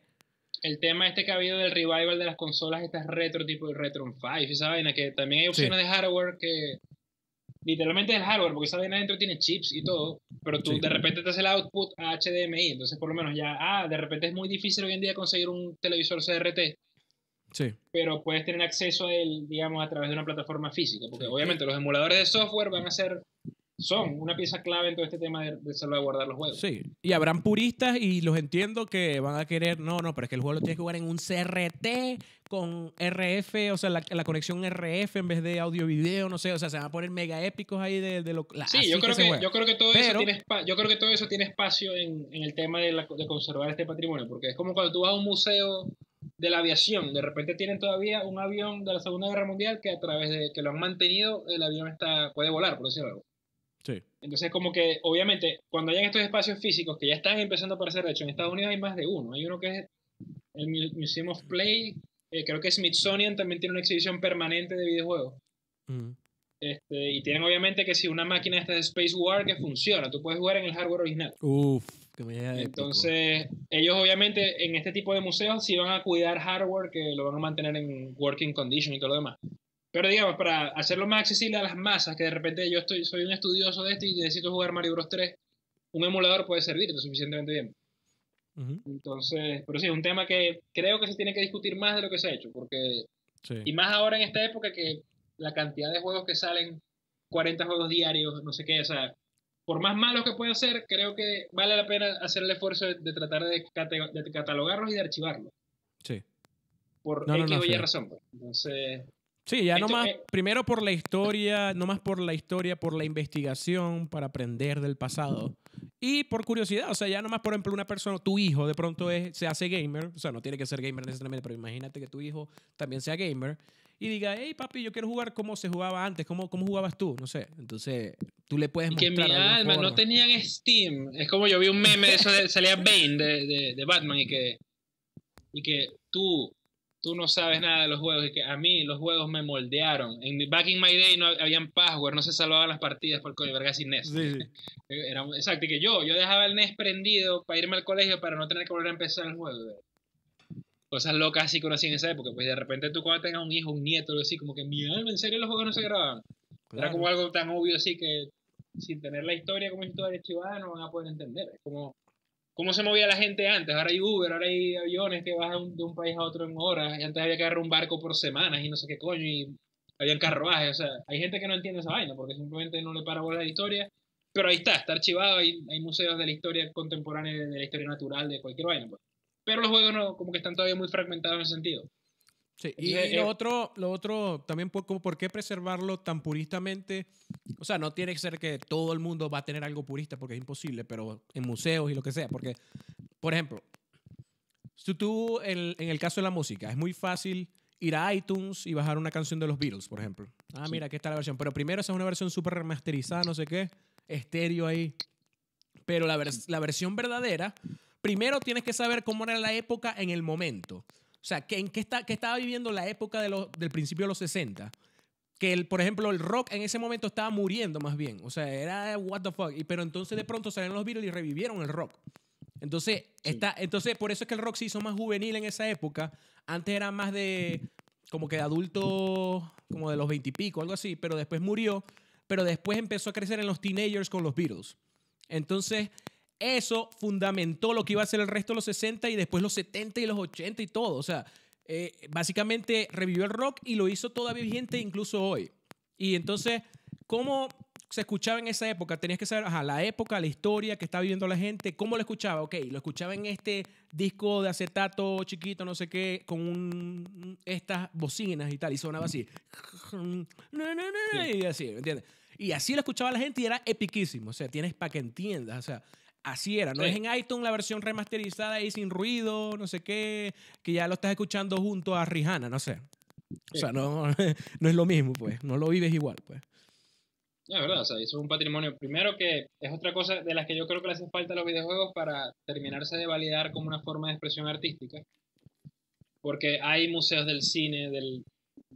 El tema este que ha habido del revival de las consolas, estas retro, tipo el Retron 5, esa vaina, que también hay opciones de hardware que literalmente es el hardware, porque esa vaina adentro tiene chips y todo, pero tú Sí. de repente te hace el output a HDMI, entonces por lo menos ya, ah, de repente es muy difícil hoy en día conseguir un televisor CRT, Sí. pero puedes tener acceso a él, digamos, a través de una plataforma física, porque Sí. obviamente los emuladores de software van a ser, son una pieza clave en todo este tema de, de salvaguardar los juegos. Sí, y habrán puristas y los entiendo que van a querer, no, no, pero es que el juego lo tienes que jugar en un CRT con RF, o sea, la, la conexión RF en vez de audio-video, no sé, o sea, se van a poner mega épicos ahí de, de lo la- Sí, yo creo que, juega. yo creo que todo eso Pero- tiene espa- yo creo que todo eso tiene espacio en, en el tema de, la- de conservar este patrimonio, porque es como cuando tú vas a un museo de la aviación, de repente tienen todavía un avión de la Segunda Guerra Mundial que a través de que lo han mantenido, el avión está puede volar, por decirlo algo. Sí, Entonces, como que, obviamente, cuando hayan estos espacios físicos que ya están empezando a aparecer, de hecho, en Estados Unidos hay más de uno. Hay uno que es el Mu- Museum of Play, eh, creo que Smithsonian también tiene una exhibición permanente de videojuegos. Mm. Este, y tienen obviamente que si una máquina esta de Space War que funciona, tú puedes jugar en el hardware original. Uf, épico. Entonces, ellos obviamente en este tipo de museos sí van a cuidar hardware que lo van a mantener en working condition y todo lo demás. Pero digamos, para hacerlo más accesible a las masas, que de repente yo estoy, soy un estudioso de esto y necesito jugar Mario Bros 3, un emulador puede servirte suficientemente bien. Ujú, Entonces, pero sí, es un tema que creo que se tiene que discutir más de lo que se ha hecho, porque, sí. y más ahora en esta época que la cantidad de juegos que salen, 40 juegos diarios, no sé qué, o sea, por más malos que puedan ser, creo que vale la pena hacer el esfuerzo de, de tratar de, cate- de catalogarlos y de archivarlos, sí. por No, X no, o Y razón. pues. Entonces, Sí, ya Esto, nomás, eh, primero por la historia, no más por la historia, por la investigación, para aprender del pasado. Y por curiosidad, o sea, ya nomás, por ejemplo, una persona, tu hijo de pronto es, se hace gamer, o sea, no tiene que ser gamer necesariamente, pero imagínate que tu hijo también sea gamer y diga, hey papi, yo quiero jugar como se jugaba antes, cómo, cómo jugabas tú, no sé. Entonces, tú le puedes Y que mostrar. mi alma no tenían Steam. Es como yo vi un meme de eso, de, salía Bane de, de, de Batman y que, y que tú, tú no sabes nada de los juegos y que a mí los juegos me moldearon. En mi, back in my day no habían password, no se salvaban las partidas por coño, verga sin NES. Sí, sí. Era, exacto, y que yo, yo dejaba el NES prendido para irme al colegio para no tener que volver a empezar el juego. Cosas locas uno hacía en esa época. Pues de repente tú cuando tengas un hijo, un nieto, así, como que mi alma, en serio los juegos no se grababan. Era como algo tan obvio así que sin tener la historia como historia archivada no van a poder entender. Es como cómo se movía la gente antes. Ahora hay Uber, ahora hay aviones que bajan de un país a otro en horas. Y antes había que agarrar un barco por semanas y no sé qué coño. Y habían carruajes. O sea, hay gente que no entiende esa vaina porque simplemente no le para bola la historia. Pero ahí está, está archivado. Hay, hay museos de la historia contemporánea, de la historia natural, de cualquier vaina. pues. Pero los juegos no, como que están todavía muy fragmentados en ese sentido. Sí, y, y lo otro, lo otro también por, como por qué preservarlo tan puristamente. O sea, no tiene que ser que todo el mundo va a tener algo purista porque es imposible, pero en museos y lo que sea. Porque, por ejemplo, si tú, en, en el caso de la música, es muy fácil ir a iTunes y bajar una canción de los Beatles, por ejemplo. Ah, mira, aquí está la versión. Pero primero esa es una versión súper remasterizada, no sé qué, estéreo ahí. Pero la, vers- la versión verdadera, primero tienes que saber cómo era la época en el momento. O sea, que, en qué, está, qué estaba viviendo la época de los- del principio de los 60. Que, el, por ejemplo, el rock en ese momento estaba muriendo más bien. O sea, era what the fuck. Y, pero entonces de pronto salieron los Beatles y revivieron el rock. Entonces, está, entonces, por eso es que el rock se hizo más juvenil en esa época. Antes era más de, como que de adultos, como de los veintipico, algo así. Pero después murió. Pero después empezó a crecer en los teenagers con los Beatles. Entonces, eso fundamentó lo que iba a ser el resto de los 60 y después los 70 y los 80 y todo. O sea, eh, básicamente revivió el rock y lo hizo todavía vigente incluso hoy. Y entonces, ¿cómo se escuchaba en esa época? Tenías que saber, ajá, la época, la historia que estaba viviendo la gente, ¿cómo lo escuchaba? Ok, lo escuchaba en este disco de acetato chiquito, no sé qué, con un- estas bocinas y tal, y sonaba así. Y así, ¿me entiendes? Y así lo escuchaba la gente y era epiquísimo. O sea, tienes para que entiendas. O sea, así era. No Sí. es en iTunes la versión remasterizada y sin ruido, no sé qué, que ya lo estás escuchando junto a Rihanna, no sé. O sea, no, no es lo mismo, pues. No lo vives igual, pues. No, es verdad, o sea, eso es un patrimonio. Primero que es otra cosa de las que yo creo que le hace falta a los videojuegos para terminarse de validar como una forma de expresión artística. Porque hay museos del cine, del,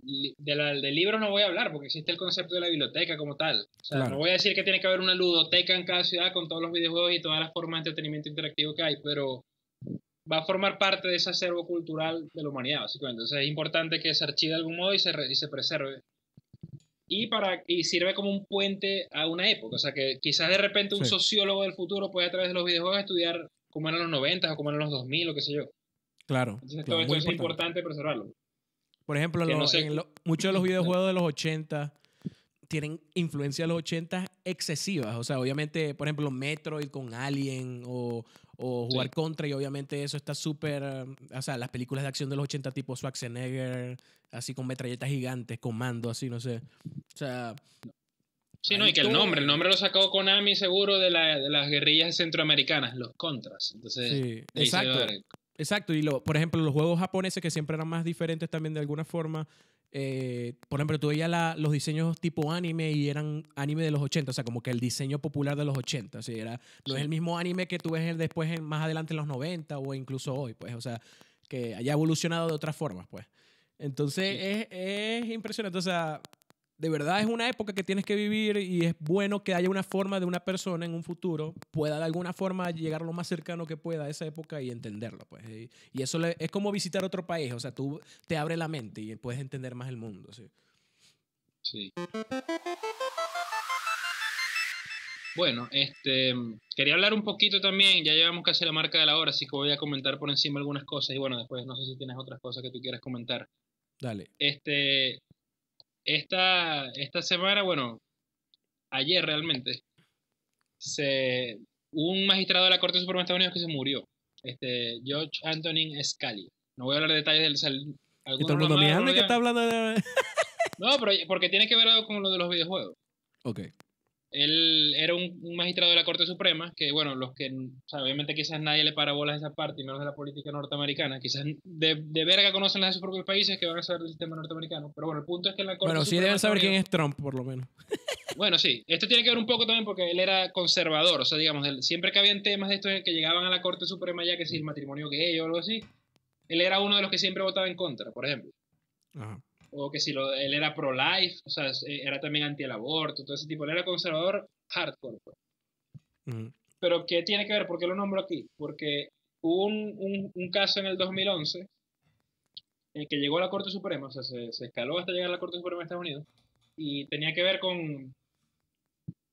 de la- de libros no voy a hablar, porque existe el concepto de la biblioteca como tal. O sea, Claro. no voy a decir que tiene que haber una ludoteca en cada ciudad con todos los videojuegos y todas las formas de entretenimiento interactivo que hay, pero va a formar parte de ese acervo cultural de la humanidad, básicamente. Entonces es importante que se archive de algún modo y se, re- y se preserve y para y sirve como un puente a una época. O sea, que quizás de repente un Sí. sociólogo del futuro puede a través de los videojuegos estudiar cómo eran los 90 o cómo eran los 2000 o qué sé yo. Claro. Entonces claro, todo esto es importante. importante preservarlo. Por ejemplo, lo- no sé- en lo- muchos de los videojuegos de los 80 tienen influencia de los 80 excesivas. O sea, obviamente, por ejemplo, Metroid con Alien o, o jugar Sí. Contra, y obviamente eso está súper. O sea, las películas de acción de los 80, tipo Schwarzenegger, así con metralletas gigantes, comando, así, no sé. O sea, Sí, no, y que el nombre, el nombre lo sacó Konami seguro de, la- de las guerrillas centroamericanas, los contras. Entonces, sí, exacto. Exacto, y lo, por ejemplo, los juegos japoneses que siempre eran más diferentes también de alguna forma. eh, por ejemplo, tú veías la- los diseños tipo anime y eran anime de los 80, o sea, como que el diseño popular de los 80. así era, no es el mismo anime que tú ves después, en- más adelante en los 90 o incluso hoy, pues, o sea, que haya evolucionado de otras formas, pues. Entonces, Sí. es, es impresionante, o sea, de verdad es una época que tienes que vivir y es bueno que haya una forma de una persona en un futuro pueda de alguna forma llegar lo más cercano que pueda a esa época y entenderlo. Pues. Y, eso es como visitar otro país, o sea, tú te abre la mente y puedes entender más el mundo. ¿sí? Sí. Bueno, este, quería hablar un poquito también, ya llevamos casi la marca de la hora, así que voy a comentar por encima algunas cosas y bueno, después no sé si tienes otras cosas que tú quieras comentar. Dale. Este, esta, esta semana, bueno, ayer realmente, se, un magistrado de la Corte Suprema de Estados Unidos que se murió, este, George Antonin Scalia. No voy a hablar de detalles del... sal- Y todo el mundo, mi que está hablando de... No, pero porque tiene que ver algo con lo de los videojuegos. ok. Él era un, un magistrado de la Corte Suprema, que bueno, los que, o sea, obviamente quizás nadie le para bolas a esa parte, y menos de la política norteamericana, quizás de, de verga conocen las de sus propios países que van a saber del sistema norteamericano, pero bueno, el punto es que en la Corte Bueno, sí deben saber quién es Trump, por lo menos. Bueno, sí, esto tiene que ver un poco también porque él era conservador, o sea, digamos, él- siempre que habían temas de estos que llegaban a la Corte Suprema ya que si el matrimonio gay o algo así, él era uno de los que siempre votaba en contra, por ejemplo. Ajá. O que si lo, él era pro-life, o sea, eh, era también anti el aborto, todo ese tipo, él era conservador hardcore. pues. Ujú. Pero ¿qué tiene que ver? ¿Por qué lo nombro aquí? Porque hubo un, un, un caso en el 2011 en el que llegó a la Corte Suprema, o sea, se, se escaló hasta llegar a la Corte Suprema de Estados Unidos, y tenía que ver con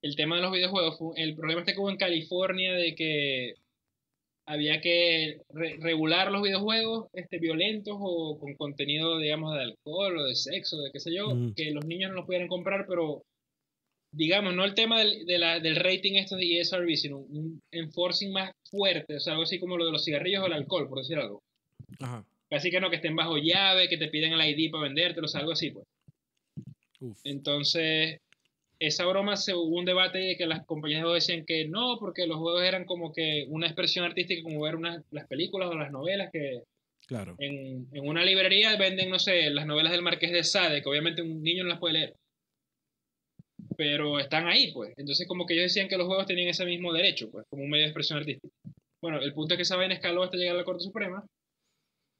el tema de los videojuegos. El problema este que hubo en California de que había que re- regular los videojuegos este, violentos o con contenido, digamos, de alcohol o de sexo, de qué sé yo, que los niños no los pudieran comprar, pero digamos, no el tema del, de la- del rating esto de ESRB, sino un enforcing más fuerte, o sea, algo así como lo de los cigarrillos o el alcohol, por decir algo. Ajá. Casi que no, que estén bajo llave, que te piden el ID para vendértelo, o sea, algo así, pues. Uf. Entonces, esa broma se hubo un debate de que las compañías de juegos decían que no, porque los juegos eran como que una expresión artística, como ver unas, las películas o las novelas que Claro. en, en una librería venden, no sé, las novelas del Marqués de Sade, que obviamente un niño no las puede leer. Pero están ahí, pues. Entonces, como que ellos decían que los juegos tenían ese mismo derecho, pues, como un medio de expresión artística. Bueno, el punto es que esa vaina escaló hasta llegar a la Corte Suprema.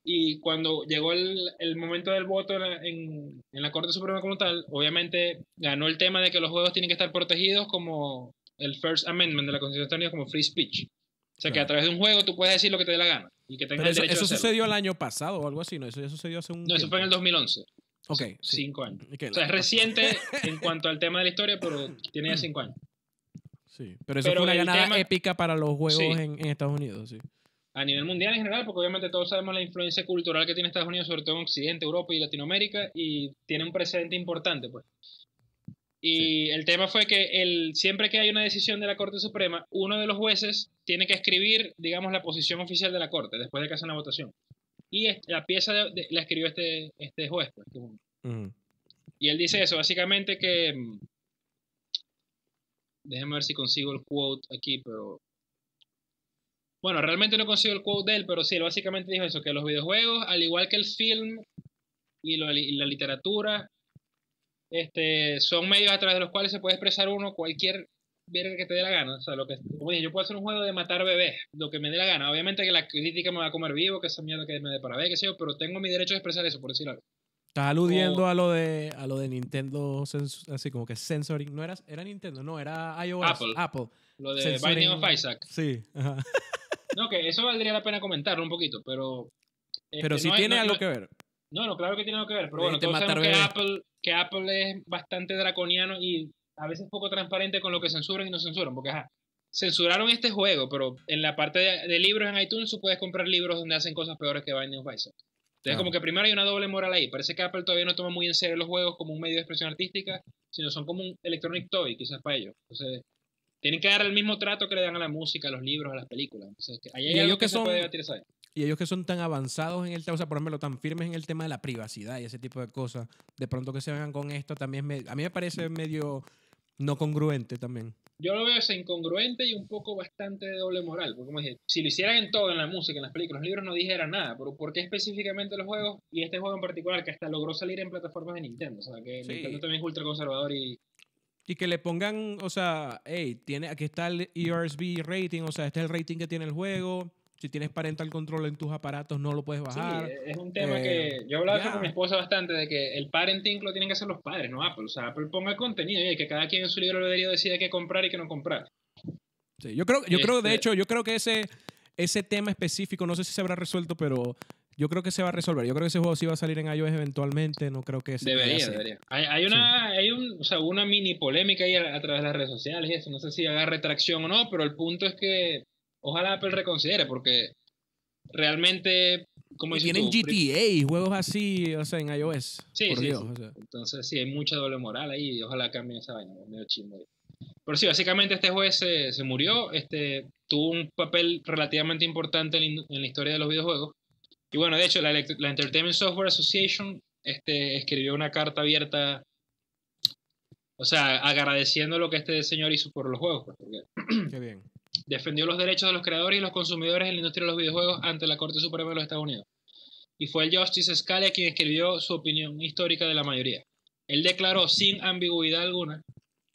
Y cuando llegó el, el momento del voto en la, en- en la Corte Suprema como tal, obviamente ganó el tema de que los juegos tienen que estar protegidos como el First Amendment de la Constitución de Estados Unidos como free speech. O sea, que a Claro. través de un juego tú puedes decir lo que te dé la gana. Y que tengas Pero el eso, derecho eso sucedió el año pasado o algo así, ¿no? Eso ya sucedió hace un No, eso fue en el 2011. Ok, sí. Cinco años. Y que O sea, es reciente en cuanto al tema de la historia, pero tiene ya cinco años. Sí. Pero eso Pero fue una el ganada tema- épica para los juegos Sí. en, en Estados Unidos, sí. A nivel mundial en general, porque obviamente todos sabemos la influencia cultural que tiene Estados Unidos, sobre todo en Occidente, Europa y Latinoamérica, y tiene un precedente importante, pues. Y el tema fue que el, siempre que hay una decisión de la Corte Suprema, uno de los jueces tiene que escribir, digamos, la posición oficial de la Corte, después de que hace una votación. Y la pieza de- de- la escribió este, este juez, pues, que es un- Ujú. Y él dice eso, básicamente que... mm, Déjenme ver si consigo el quote aquí, pero... Bueno, realmente no consigo el quote de él, pero sí, él básicamente dijo eso, que los videojuegos, al igual que el film y, lo- y la literatura, este, son medios a través de los cuales se puede expresar uno cualquier verga que te dé la gana. O sea, lo que, como dije, yo puedo hacer un juego de matar bebés, lo que me dé la gana. Obviamente que la crítica me va a comer vivo, que esa mierda que me dé para ver, qué sé yo, pero tengo mi derecho de expresar eso, por decir algo. Estás aludiendo O- a lo de a lo de Nintendo, así como que censoring. No era, era Nintendo, no, era iOS. Apple. Apple. Lo de Censuring- Binding of Isaac. Sí, ajá. No, que eso valdría la pena comentarlo un poquito, pero... este, Pero no hay- tiene no- algo no- que ver. No, no, claro que tiene algo que ver, pero bueno, todos sabemos que. Apple, que Apple es bastante draconiano y a veces poco transparente con lo que censuran y no censuran, porque ajá, censuraron este juego, pero en la parte de, de libros en iTunes tú puedes comprar libros donde hacen cosas peores que Binding of Isaac. Entonces, Claro. como que primero hay una doble moral ahí. Parece que Apple todavía no toma muy en serio los juegos como un medio de expresión artística, sino son como un electronic toy, quizás para ellos. Entonces, tienen que dar el mismo trato que le dan a la música, a los libros, a las películas. Entonces, que- ahí hay Y ellos que, son-. Y ellos que son tan avanzados en el tema, o sea, por ejemplo, tan firmes en el tema de la privacidad y ese tipo de cosas, de pronto que se vengan con esto también, me- a mí me parece medio no congruente también. Yo lo veo ese incongruente y un poco bastante de doble moral. Porque, como dije, si lo hicieran en todo, en la música, en las películas, los libros no dijeran nada. Pero ¿por qué específicamente los juegos? Y este juego en particular, que hasta logró salir en plataformas de Nintendo. O sea, que Sí. Nintendo también es ultra conservador y. Y que le pongan, o sea, hey, tiene, aquí está el ERSB rating, o sea, este es el rating que tiene el juego. Si tienes parental control en tus aparatos, no lo puedes Sí, bajar. es un tema Eh, que. Yo hablaba ya. con mi esposa bastante de que el parenting lo tienen que hacer los padres, no Apple. O sea, Apple ponga el contenido y que cada quien en su libro albedrío decide qué comprar y qué no comprar. Sí, yo creo, yo creo, de Este- hecho, yo creo que ese, ese tema específico, no sé si se habrá resuelto, pero yo creo que se va a resolver. Yo creo que ese juego sí va a salir en iOS eventualmente, no creo que se Debería, debería. Hay, hay una, hay un, o sea, una mini polémica ahí a, a través de las redes sociales y eso. No sé si agarre tracción o no, pero el punto es que ojalá Apple reconsidere porque realmente, como tienen tú, GTA y juegos así, o sea, en iOS. Sí, por sí, Dios. sí. o sea. Entonces sí, hay mucha doble moral ahí y ojalá cambien esa vaina, es medio chimbo. ahí. Pero sí, básicamente este juez se, se murió, este, tuvo un papel relativamente importante en, en la historia de los videojuegos. Y bueno, de hecho, la, la Entertainment Software Association este, escribió una carta abierta O sea, agradeciendo lo que este señor hizo por los juegos. Pues, porque Qué bien. defendió los derechos de los creadores y los consumidores en la industria de los videojuegos ante la Corte Suprema de los Estados Unidos. Y fue el Justice Scalia quien escribió su opinión histórica de la mayoría. Él declaró sin ambigüedad alguna,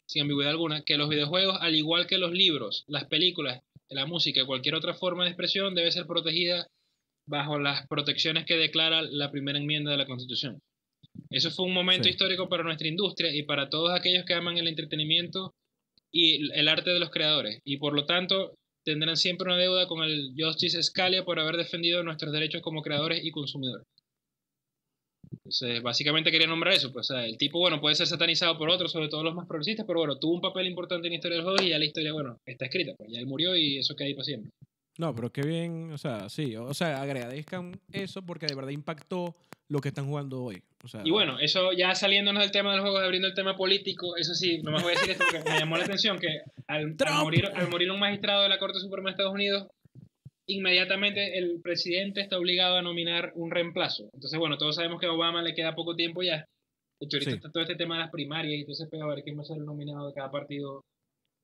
sin ambigüedad alguna, que los videojuegos, al igual que los libros, las películas, la música y cualquier otra forma de expresión, debe ser protegida bajo las protecciones que declara la primera enmienda de la Constitución. Eso fue un momento Sí. histórico para nuestra industria y para todos aquellos que aman el entretenimiento y el arte de los creadores. Y por lo tanto, tendrán siempre una deuda con el Justice Scalia por haber defendido nuestros derechos como creadores y consumidores. Entonces, básicamente quería nombrar eso. Pues, o sea, el tipo, bueno, puede ser satanizado por otros, sobre todo los más progresistas, pero bueno, tuvo un papel importante en la historia del juego y ya la historia, bueno, está escrita. Pues ya él murió y eso queda ahí para siempre. No, pero qué bien, o sea, sí, o sea, agradezcan eso porque de verdad impactó lo que están jugando hoy. O sea, Y bueno, eso ya saliéndonos del tema del juego, abriendo el tema político, eso sí, nomás voy a decir esto porque me llamó la atención que al, morir, al morir un magistrado de la Corte Suprema de Estados Unidos, inmediatamente el presidente está obligado a nominar un reemplazo. Entonces, bueno, todos sabemos que a Obama le queda poco tiempo ya. De hecho, ahorita Sí. está todo este tema de las primarias y entonces pues, a ver quién va a ser el nominado de cada partido.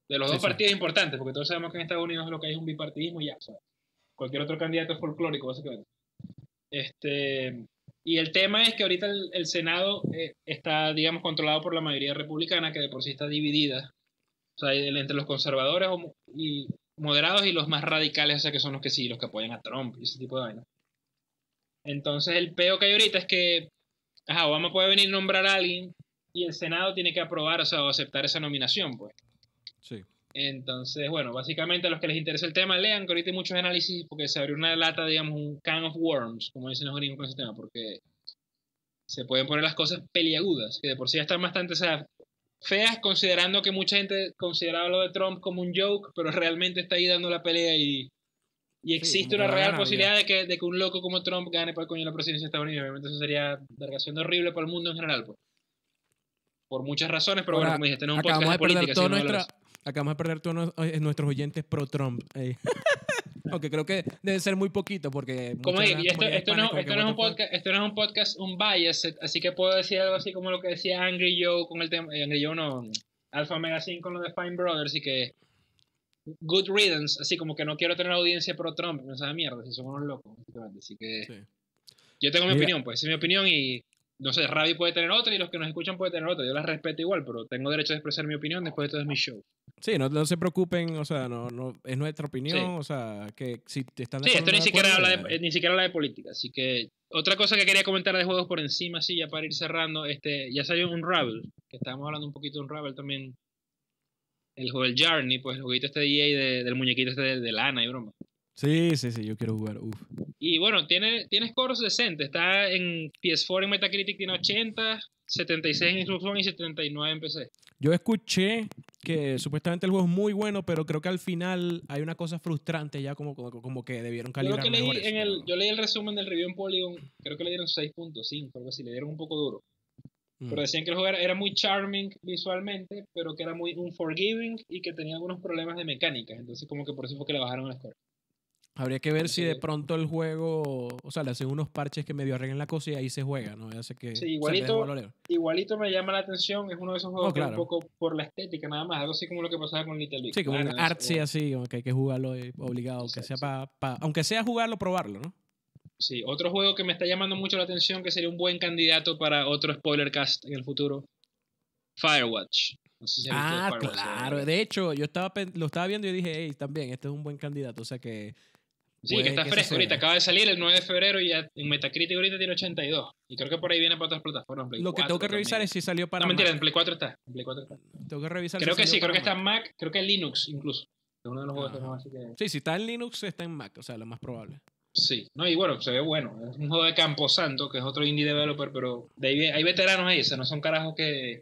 De los Sí, dos sí. partidos importantes, porque todos sabemos que en Estados Unidos lo que hay es un bipartidismo y ya. sea, cualquier otro candidato es folclórico, básicamente. Este, y el tema es que ahorita el, el Senado eh, está, digamos, controlado por la mayoría republicana, que de por sí está dividida. O sea, entre los conservadores o y moderados y los más radicales, o sea, que son los que sí, los que apoyan a Trump y ese tipo de vainas. Entonces, el peo que hay ahorita es que, ajá, Obama puede venir a nombrar a alguien y el Senado tiene que aprobar, o sea, o aceptar esa nominación, pues. Sí. Entonces, bueno, básicamente a los que les interesa el tema, lean, que ahorita hay muchos análisis porque se abrió una lata, digamos, un can of worms, como dicen los gringos con ese tema, porque se pueden poner las cosas peliagudas, que de por sí ya están bastante, o sea, feas, considerando que mucha gente consideraba lo de Trump como un joke, pero realmente está ahí dando la pelea y, y existe una real ganar posibilidad de que, de que un loco como Trump gane por el coño la presidencia de Estados Unidos. Obviamente eso sería vergación horrible para el mundo en general, pues. Por muchas razones, pero Ahora, bueno, como dije, este no es un podcast de política, toda sino de nuestra, acabamos de perder todos eh, nuestros oyentes pro Trump. eh. Aunque creo que debe ser muy poquito porque Como dije, esto, no, esto es un podcast, esto no es un podcast, un bias, así que puedo decir algo así como lo que decía Angry Joe con el tema, eh, Angry Joe no, Alpha Mega 5 con lo de Fine Brothers y que good riddance, así como que no quiero tener audiencia pro Trump, no esa mierda, si son unos locos, así que Sí. yo tengo mi Mira. opinión, pues, es mi opinión y no sé, Ravi puede tener otra y los que nos escuchan pueden tener otra, yo las respeto igual, pero tengo derecho a expresar mi opinión después de todo es mi show. Sí, no, no se preocupen, o sea, no, no, es nuestra opinión, Sí. o sea, que si te están Sí, esto ni siquiera, habla de, eh, ni siquiera habla de política. Así que otra cosa que quería comentar de juegos por encima, sí, ya para ir cerrando, este, ya salió un Ravel, que estábamos hablando un poquito de un Ravel también. El juego del Journey, pues el jueguito este de EA de- del muñequito este de, de lana y broma. Sí, sí, sí, yo quiero jugar. Uf. Y bueno, tiene, tiene scores decentes. Está en PS4 en Metacritic tiene 80, 76 en Xbox One y 79 en PC. Yo escuché que supuestamente el juego es muy bueno, pero creo que al final hay una cosa frustrante ya como, como, como que debieron calibrar que leí en el, yo leí el resumen del review en Polygon, creo que le dieron 6.5, algo así, le dieron un poco duro. Mm. Pero decían que el juego era, era muy charming visualmente, pero que era muy unforgiving y que tenía algunos problemas de mecánicas. Entonces, como que por eso fue que le bajaron el score. Habría que ver si de Sí. pronto el juego, o sea, le hacen unos parches que medio arreglen la cosa y ahí se juega, ¿no? Ya sé que Sí, igualito-. Igualito me llama la atención, es uno de esos juegos Oh, que claro. un poco por la estética nada más, algo así como lo que pasaba con Little Big Sí, como un artsy o- así, como que hay que jugarlo obligado, aunque sea Exacto. para, aunque sea jugarlo, probarlo, ¿no? Sí, otro juego que me está llamando mucho la atención, que sería un buen candidato para otro spoiler cast en el futuro, Firewatch. No sé si Ah, claro. De hecho, yo estaba lo estaba viendo y dije, hey, también, este es un buen candidato. O sea que. Sí, que está ese fresco ahorita, acaba de salir el 9 de febrero y ya en Metacritic ahorita tiene 82. Y creo que por ahí viene para otras plataformas. Play Lo que tengo que 4 revisar también. es si salió para. No, mentira, en Mac. Play 4 está. En Play 4 está. Tengo que revisar Creo si que sí, creo que está en Mac, creo que en Linux incluso. Es uno de los juegos que Ajá. no, así que... Sí, si está en Linux, está en Mac. O sea, lo más probable. Sí, no, y bueno, se ve bueno. Es un juego de Camposanto, que es otro indie developer, pero de ahí, hay veteranos ahí, o sea, no son carajos que,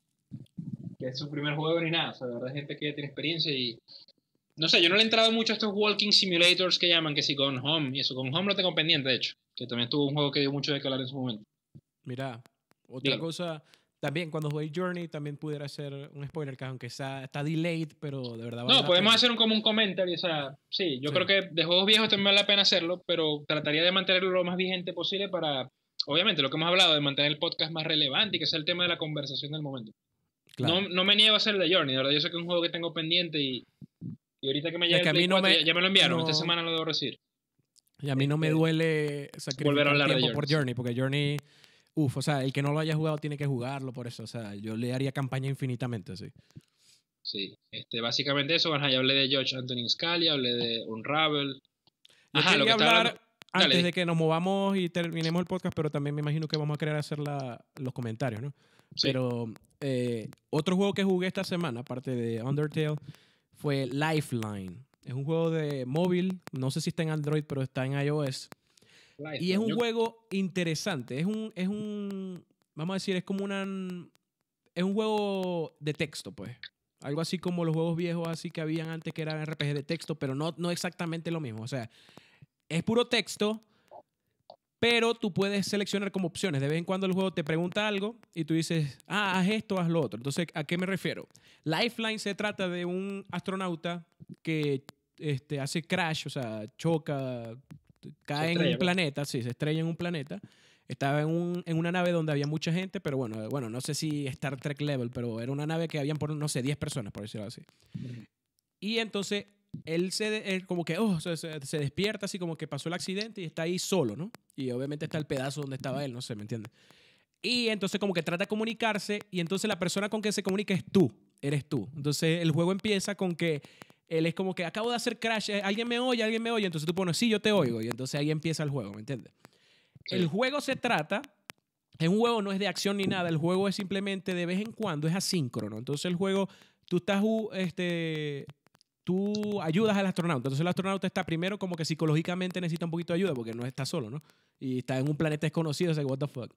que es su primer juego ni nada. O sea, de verdad, gente que tiene experiencia y. No sé, yo no le he entrado mucho a estos walking simulators que llaman, que si Gone Home y eso. Gone Home lo tengo pendiente, de hecho, que también tuvo un juego que dio mucho de que hablar en su momento. Mira, otra cosa. También cuando jugué Journey también pudiera ser un spoiler, que aunque está delayed, pero de verdad vale No, podemos pena. hacer un, como un comentario, o sea, sí, yo Sí. creo que de juegos viejos también vale la pena hacerlo, pero trataría de mantenerlo lo más vigente posible para, obviamente, lo que hemos hablado, de mantener el podcast más relevante y que sea el tema de la conversación del momento. Claro. No, no me niego a hacer el de Journey, de verdad. Yo sé que es un juego que tengo pendiente y, y ahorita que me Es llega que a mí no 4, me- ya, ya me lo enviaron. no- Esta semana lo debo recibir. Y a mí no me Este, duele sacrificar volver a hablar de tiempo por Journey, Journey, porque Journey, uff, o sea, el que no lo haya jugado tiene que jugarlo por eso. O sea, yo le haría campaña infinitamente, sí. Sí, este, básicamente eso. Bueno, ya hablé de George Anthony Scalia, hablé de Unravel. Yo Ajá, lo que hablar hablando- antes de que nos movamos y terminemos el podcast, pero también me imagino que vamos a querer hacer la- los comentarios, ¿no? Sí. Pero eh, otro juego que jugué esta semana, aparte de Undertale, fue Lifeline. Es un juego de móvil, no sé si está en Android, pero está en iOS. Y es un juego interesante. Es un, es un, vamos a decir, es como una, es un juego de texto, pues. Algo así como los juegos viejos así que habían antes que eran RPG de texto, pero no, no exactamente lo mismo. O sea, es puro texto, pero tú puedes seleccionar como opciones. De vez en cuando el juego te pregunta algo y tú dices, ah, haz esto, haz lo otro. Entonces, ¿a qué me refiero? Lifeline se trata de un astronauta que este, hace crash, o sea, choca, cae en un planeta, sí, se estrella en un planeta. Estaba en, un- en una nave donde había mucha gente, pero bueno, bueno, no sé si Star Trek level, pero era una nave que habían por, no sé, 10 personas, por decirlo así. Y entonces él se, él como que, oh, se, despierta así como que pasó el accidente y está ahí solo, ¿no? Y obviamente está el pedazo donde estaba él, no sé, ¿me entiendes? Y entonces como que trata de comunicarse y entonces la persona con que se comunica es tú, eres tú. Entonces el juego empieza con que él es como que acabo de hacer crash, eh, alguien me oye, alguien me oye, entonces tú pones, sí, yo te oigo, y entonces ahí empieza el juego, ¿me entiendes? Sí. El juego se trata, es un juego no es de acción ni nada, el juego es simplemente de vez en cuando, es asíncrono. Entonces el juego, tú estás, ju- este, tú ayudas al astronauta. Entonces el astronauta está primero como que psicológicamente necesita un poquito de ayuda porque no está solo, ¿no? Y está en un planeta desconocido, o sea, what the fuck.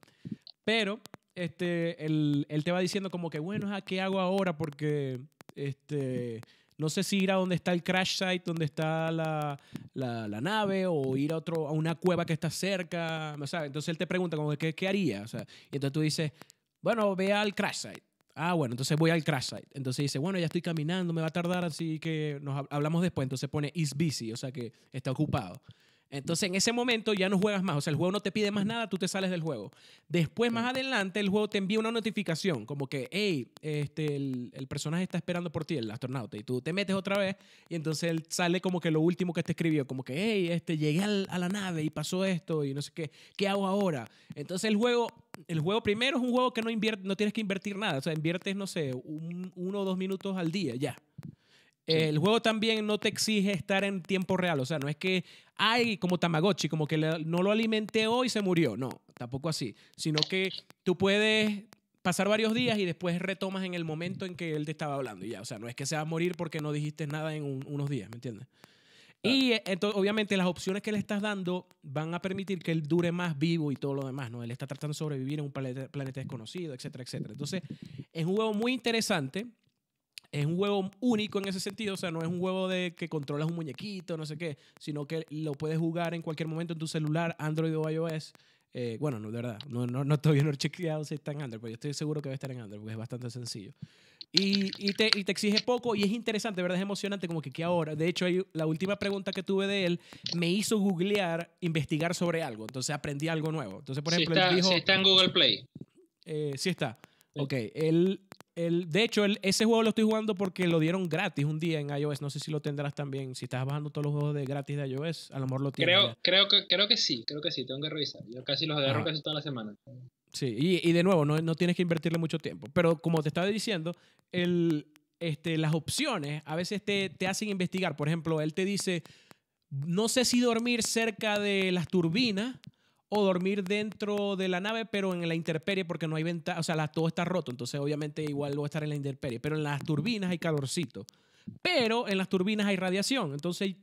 Pero este, él, él te va diciendo como que, bueno, ¿a ¿qué hago ahora? Porque este, no sé si ir a donde está el crash site, donde está la, la, la nave, o ir a, otro, a una cueva que está cerca, ¿no sabes? Entonces él te pregunta como, ¿qué, qué haría? O sea, y entonces tú dices, bueno, ve al crash site. Ah, bueno, entonces voy al crash site. Entonces dice, bueno, ya estoy caminando, me va a tardar, así que nos hab- hablamos después. Entonces pone is busy, o sea que está ocupado. Entonces en ese momento ya no juegas más, o sea, el juego no te pide más nada, tú te sales del juego. Después, más adelante, el juego te envía una notificación, como que, hey, este, el, el personaje está esperando por ti, el astronauta, y tú te metes otra vez, y entonces él sale como que lo último que te escribió, como que, hey, este, llegué al- a la nave y pasó esto, y no sé qué, ¿qué hago ahora? Entonces el juego, el juego primero es un juego que no, invier- no tienes que invertir nada, o sea, inviertes, no sé, un- uno o dos minutos al día, ya. El juego también no te exige estar en tiempo real, o sea, no es que hay como Tamagotchi, como que no lo alimenté hoy y se murió, no, tampoco así, sino que tú puedes pasar varios días y después retomas en el momento en que él te estaba hablando y ya, o sea, no es que se va a morir porque no dijiste nada en un- unos días, ¿me entiendes? Y eh, entonces, obviamente, las opciones que le estás dando van a permitir que él dure más vivo y todo lo demás, ¿no? Él está tratando de sobrevivir en un planeta, planeta desconocido, etcétera, etcétera. Entonces, es un juego muy interesante. Es un juego único en ese sentido, o sea, no es un juego de que controlas un muñequito, no sé qué, sino que lo puedes jugar en cualquier momento en tu celular, Android o iOS. Eh, bueno, no, de verdad, no, no, no todavía no he chequeado si está en Android, pero yo estoy seguro que va a estar en Android, porque es bastante sencillo. Y, y, te, y te exige poco y es interesante, ¿verdad? Es emocionante como que, que ahora, de hecho, la última pregunta que tuve de él me hizo googlear, investigar sobre algo, entonces aprendí algo nuevo. Entonces, por ejemplo, está, él dijo... si está en Google Play. Eh, sí está. Sí. Ok, él, él- de hecho, él- ese juego lo estoy jugando porque lo dieron gratis un día en iOS. No sé si lo tendrás también. Si estás bajando todos los juegos de gratis de iOS, a lo mejor lo tienes. Creo, ya. creo, que, creo que sí, creo que sí, tengo que revisar. Yo casi los agarro Ajá. casi toda la semana. Sí, y, y de nuevo, no, no tienes que invertirle mucho tiempo. Pero como te estaba diciendo, el, este, las opciones a veces te, te hacen investigar. Por ejemplo, él te dice, no sé si dormir cerca de las turbinas o dormir dentro de la nave, pero en la intemperie porque no hay ventana, o sea, todo está roto, entonces obviamente igual voy a estar en la intemperie, pero en las turbinas hay calorcito. Pero en las turbinas hay radiación, entonces,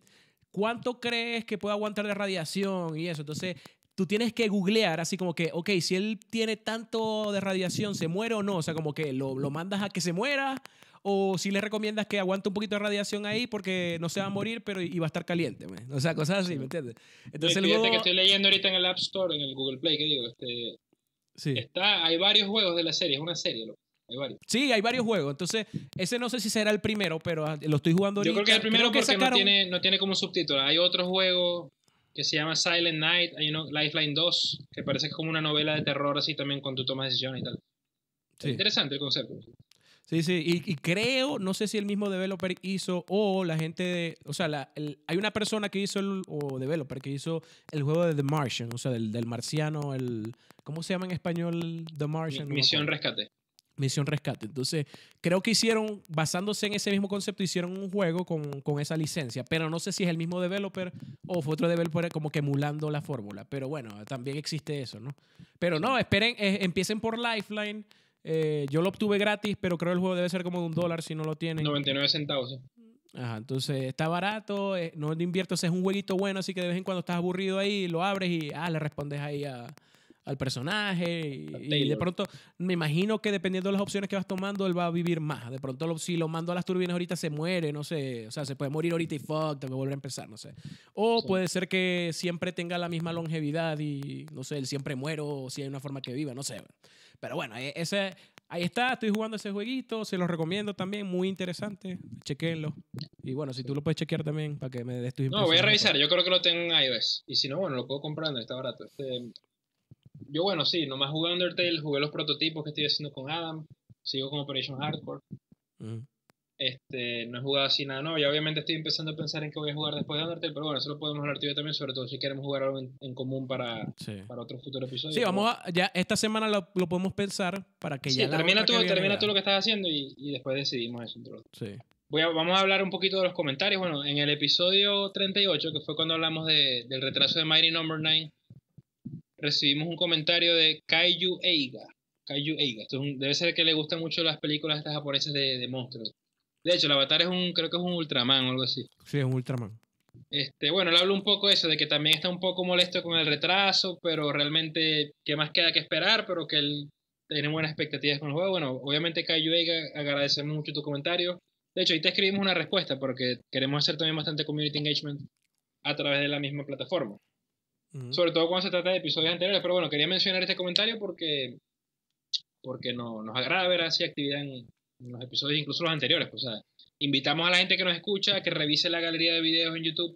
¿cuánto crees que puede aguantar de radiación y eso? Entonces, tú tienes que googlear así como que, ok, si él tiene tanto de radiación, ¿se muere o no? O sea, como que lo, lo mandas a que se muera o si le recomiendas que aguante un poquito de radiación ahí porque no se va a morir, pero y va a estar caliente. man. O sea, cosas así, ¿me entiendes? Entonces, el Fíjate juego- que estoy leyendo ahorita en el App Store, en el Google Play, que digo, este, sí. está, hay varios juegos de la serie, es una serie, loco, hay varios. Sí, hay varios juegos. Entonces, ese no sé si será el primero, pero ah, lo estoy jugando Yo ahorita. creo que el primero que porque sacaron- no, tiene, no tiene como subtítulo. Hay otro juego que se llama Silent Night, hay uno, Lifeline 2, que parece como una novela de terror así también cuando tú tomas decisiones y tal. Sí. Interesante el concepto. Sí, sí, y, y creo, no sé si el mismo developer hizo o la gente de, o sea, la- el- hay una persona que hizo, el, o developer que hizo el juego de The Martian, o sea, del, del marciano, el, ¿cómo se llama en español The Martian? No Misión acuerdo. Rescate. Misión Rescate. Entonces, creo que hicieron, basándose en ese mismo concepto, hicieron un juego con, con esa licencia, pero no sé si es el mismo developer o fue otro developer como que emulando la fórmula, pero bueno, también existe eso, ¿no? Pero no, esperen, eh, empiecen por Lifeline. Eh, yo lo obtuve gratis, pero creo que el juego debe ser como de un dólar si no lo tienen. 99 centavos. sí. Ajá, entonces está barato, eh, no te inviertes, es un jueguito bueno, así que de vez en cuando estás aburrido ahí, lo abres y ah, le respondes ahí a- al personaje. Y, y de pronto, me imagino que dependiendo de las opciones que vas tomando, él va a vivir más. De pronto, lo- si lo mando a las turbinas ahorita, se muere, no sé. O sea, se puede morir ahorita y fuck, tengo que volver a empezar, no sé. O Sí. puede ser que siempre tenga la misma longevidad y, no sé, él siempre muero o si hay una forma que viva, no sé. Pero bueno, e- ese, ahí está, estoy jugando ese jueguito, se los recomiendo también, muy interesante, chequenlo. Y bueno, si tú lo puedes chequear también para que me des tus No, voy a revisar. Yo creo que lo tengo en iOS. Y si no, bueno, lo puedo comprar, no está barato. Este, yo, bueno, sí, nomás jugué Undertale, jugué los prototipos que estoy haciendo con Adam. Sigo con Operation Hardcore. Este, no he jugado así nada nuevo. Ya obviamente estoy empezando a pensar en qué voy a jugar después de Undertale, pero bueno, eso lo podemos hablar tú y yo también, sobre todo si queremos jugar algo en, en común para, Sí. para otro futuro episodio. Sí, vamos a, ya esta semana lo, lo podemos pensar para que Sí, ya termina tú, termina tú lo que estás haciendo y, y después decidimos eso. Sí. Voy a, vamos a hablar un poquito de los comentarios. Bueno, en el episodio 38, que fue cuando hablamos de- del retraso de Mighty Number 9, recibimos un comentario de Kaiju Eiga. Kaiju Eiga. Esto es un- debe ser que le gustan mucho las películas estas japonesas de, de monstruos. De hecho, el avatar es un, creo que es un Ultraman o algo así. Sí, es un Ultraman. Este, bueno, él habla un poco de eso, de que también está un poco molesto con el retraso, pero realmente, ¿qué más queda que esperar? Pero que él tiene buenas expectativas con el juego. Bueno, obviamente, Eiga, agradecemos mucho tu comentario. De hecho, ahí te escribimos una respuesta porque queremos hacer también bastante community engagement a través de la misma plataforma. Sobre todo cuando se trata de episodios anteriores. Pero bueno, quería mencionar este comentario porque, porque no, nos agrada ver así actividad en, en los episodios, incluso los anteriores. pues, o sea, invitamos a la gente que nos escucha a que revise la galería de videos en YouTube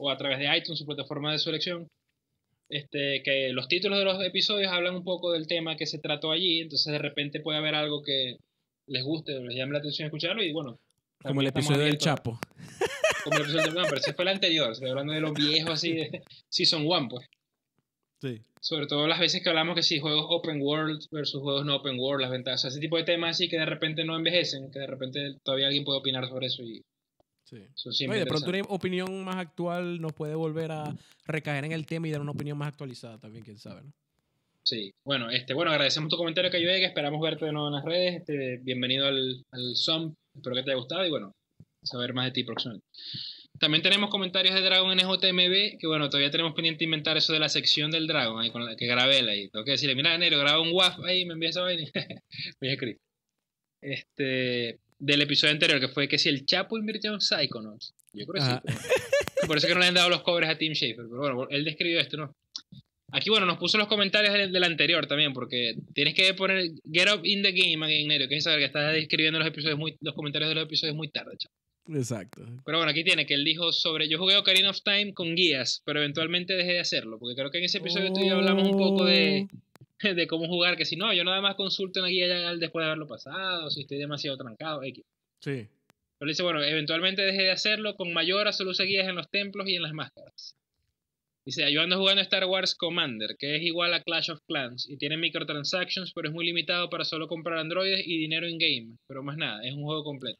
o a través de iTunes, su plataforma de su elección. Este, que los títulos de los episodios hablan un poco del tema que se trató allí, entonces de repente puede haber algo que les guste o les llame la atención escucharlo y bueno. Como el episodio del Chapo. como el episodio del- no, pero ese fue el anterior, estoy hablando de los viejos así de Season 1, pues. Sí. Sobre todo las veces que hablamos que si juegos open world versus juegos no open world, las ventajas, ese tipo de temas así que de repente no envejecen, que de repente todavía alguien puede opinar sobre eso y Sí. y de pronto una opinión más actual nos puede volver a recaer en el tema y dar una opinión más actualizada también, quién sabe, ¿no? Sí, bueno, este, bueno, agradecemos tu comentario que llegue, esperamos verte de nuevo en las redes, este, bienvenido al, al SOM, espero que te haya gustado y bueno, saber más de ti próximamente. También tenemos comentarios de Dragon NJMB, que bueno, todavía tenemos pendiente inventar eso de la sección del Dragon, ahí con la que grabé ahí. Tengo que decirle, mira, Nero, graba un WAF ahí, me envía esa vaina. Voy a escribir. Este, del episodio anterior, que fue que si el Chapo invirtió en Psychonauts. Yo creo que sí. pero- Por eso que no le han dado los cobres a Tim Schafer. Pero bueno, él describió esto, ¿no? Aquí, bueno, nos puso los comentarios del, del anterior también, porque tienes que poner Get Up in the Game again, Nero, que es saber que estás describiendo los episodios muy, los comentarios de los episodios muy tarde, chaval. Exacto. Pero bueno, aquí tiene que él dijo sobre. Yo jugué Ocarina of Time con guías, pero eventualmente dejé de hacerlo. Porque creo que en ese episodio tú y yo hablamos un poco de, de cómo jugar. Que si no, yo nada más consulto en la guía ya después de haberlo pasado. Si estoy demasiado trancado, X. Sí. Pero dice, bueno, eventualmente dejé de hacerlo. Con Mayora solo usa guías en los templos y en las máscaras. Dice, yo ando jugando Star Wars Commander, que es igual a Clash of Clans. Y tiene microtransactions, pero es muy limitado para solo comprar androides y dinero in-game. Pero más nada, es un juego completo.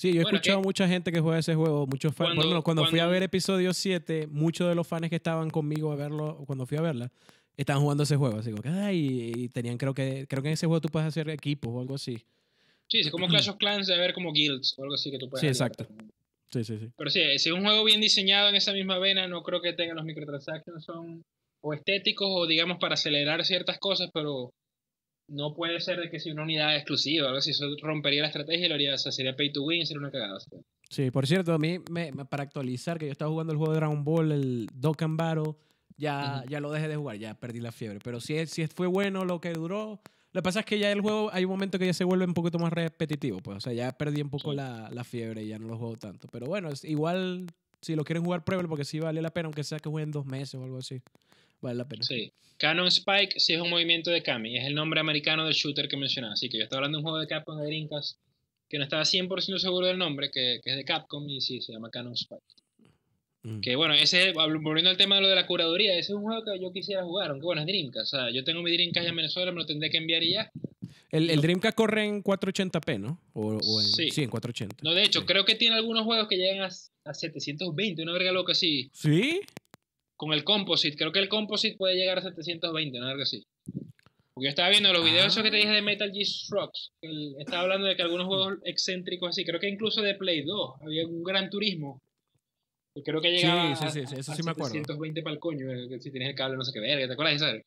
Sí, yo he Bueno, escuchado que- mucha gente que juega ese juego, muchos fans. Cuando- Bueno, cuando, fui a ver episodio 7, muchos de los fans que estaban conmigo a verlo, cuando fui a verla, estaban jugando ese juego. Así como que, ay, y tenían, creo que, creo que en ese juego tú puedes hacer equipos o algo así. Sí, es como Clash of Clans, de haber como guilds o algo así que tú puedes Sí, exacto. Sí, sí, sí. Pero sí, si es un juego bien diseñado en esa misma vena, no creo que tenga los microtransactions, son o estéticos o digamos para acelerar ciertas cosas, pero no puede ser de que sea una unidad exclusiva, algo así, eso rompería la estrategia y lo haría, o sea, sería pay to win, sería una cagada. o sea. Sí, por cierto, a mí, me, me- para actualizar, que yo estaba jugando el juego de Dragon Ball, el Dokkan Battle, ya, ya lo dejé de jugar, ya perdí la fiebre. Pero si, si fue bueno lo que duró, lo que pasa es que ya el juego, hay un momento que ya se vuelve un poquito más repetitivo, pues, o sea, ya perdí un poco Sí. la, la fiebre y ya no lo juego tanto. Pero bueno, es, igual, si lo quieren jugar, pruébelo, porque sí vale la pena, aunque sea que jueguen dos meses o algo así. Vale la pena. Sí. Canon Spike sí es un movimiento de Kami, es el nombre americano del shooter que mencionaba, así que yo estaba hablando de un juego de Capcom de Dreamcast que no estaba 100% seguro del nombre, que, que es de Capcom y sí, se llama Canon Spike. Mm. Que bueno, ese, volviendo al tema de lo de la curaduría, ese es un juego que yo quisiera jugar, aunque bueno, es Dreamcast. O sea, yo tengo mi Dreamcast ya en Venezuela, me lo tendré que enviar y ya. El, el Dreamcast corre en 480p, ¿no? O, o en, Sí. sí. en 480. No, de hecho, Sí. creo que tiene algunos juegos que llegan a, a 720, una verga loca así. ¿Sí? Con el Composite, creo que el Composite puede llegar a 720, una verga así. Porque yo estaba viendo los videos esos que te dije de Metal Gear Rocks. Estaba hablando de que algunos juegos excéntricos así, creo que incluso de Play 2, había un Gran Turismo. Que creo que llegaba sí, a, sí, sí, eso a sí me acuerdo. 720 para el coño, si tienes el cable no sé qué verga, ¿te acuerdas? ¿Sabes?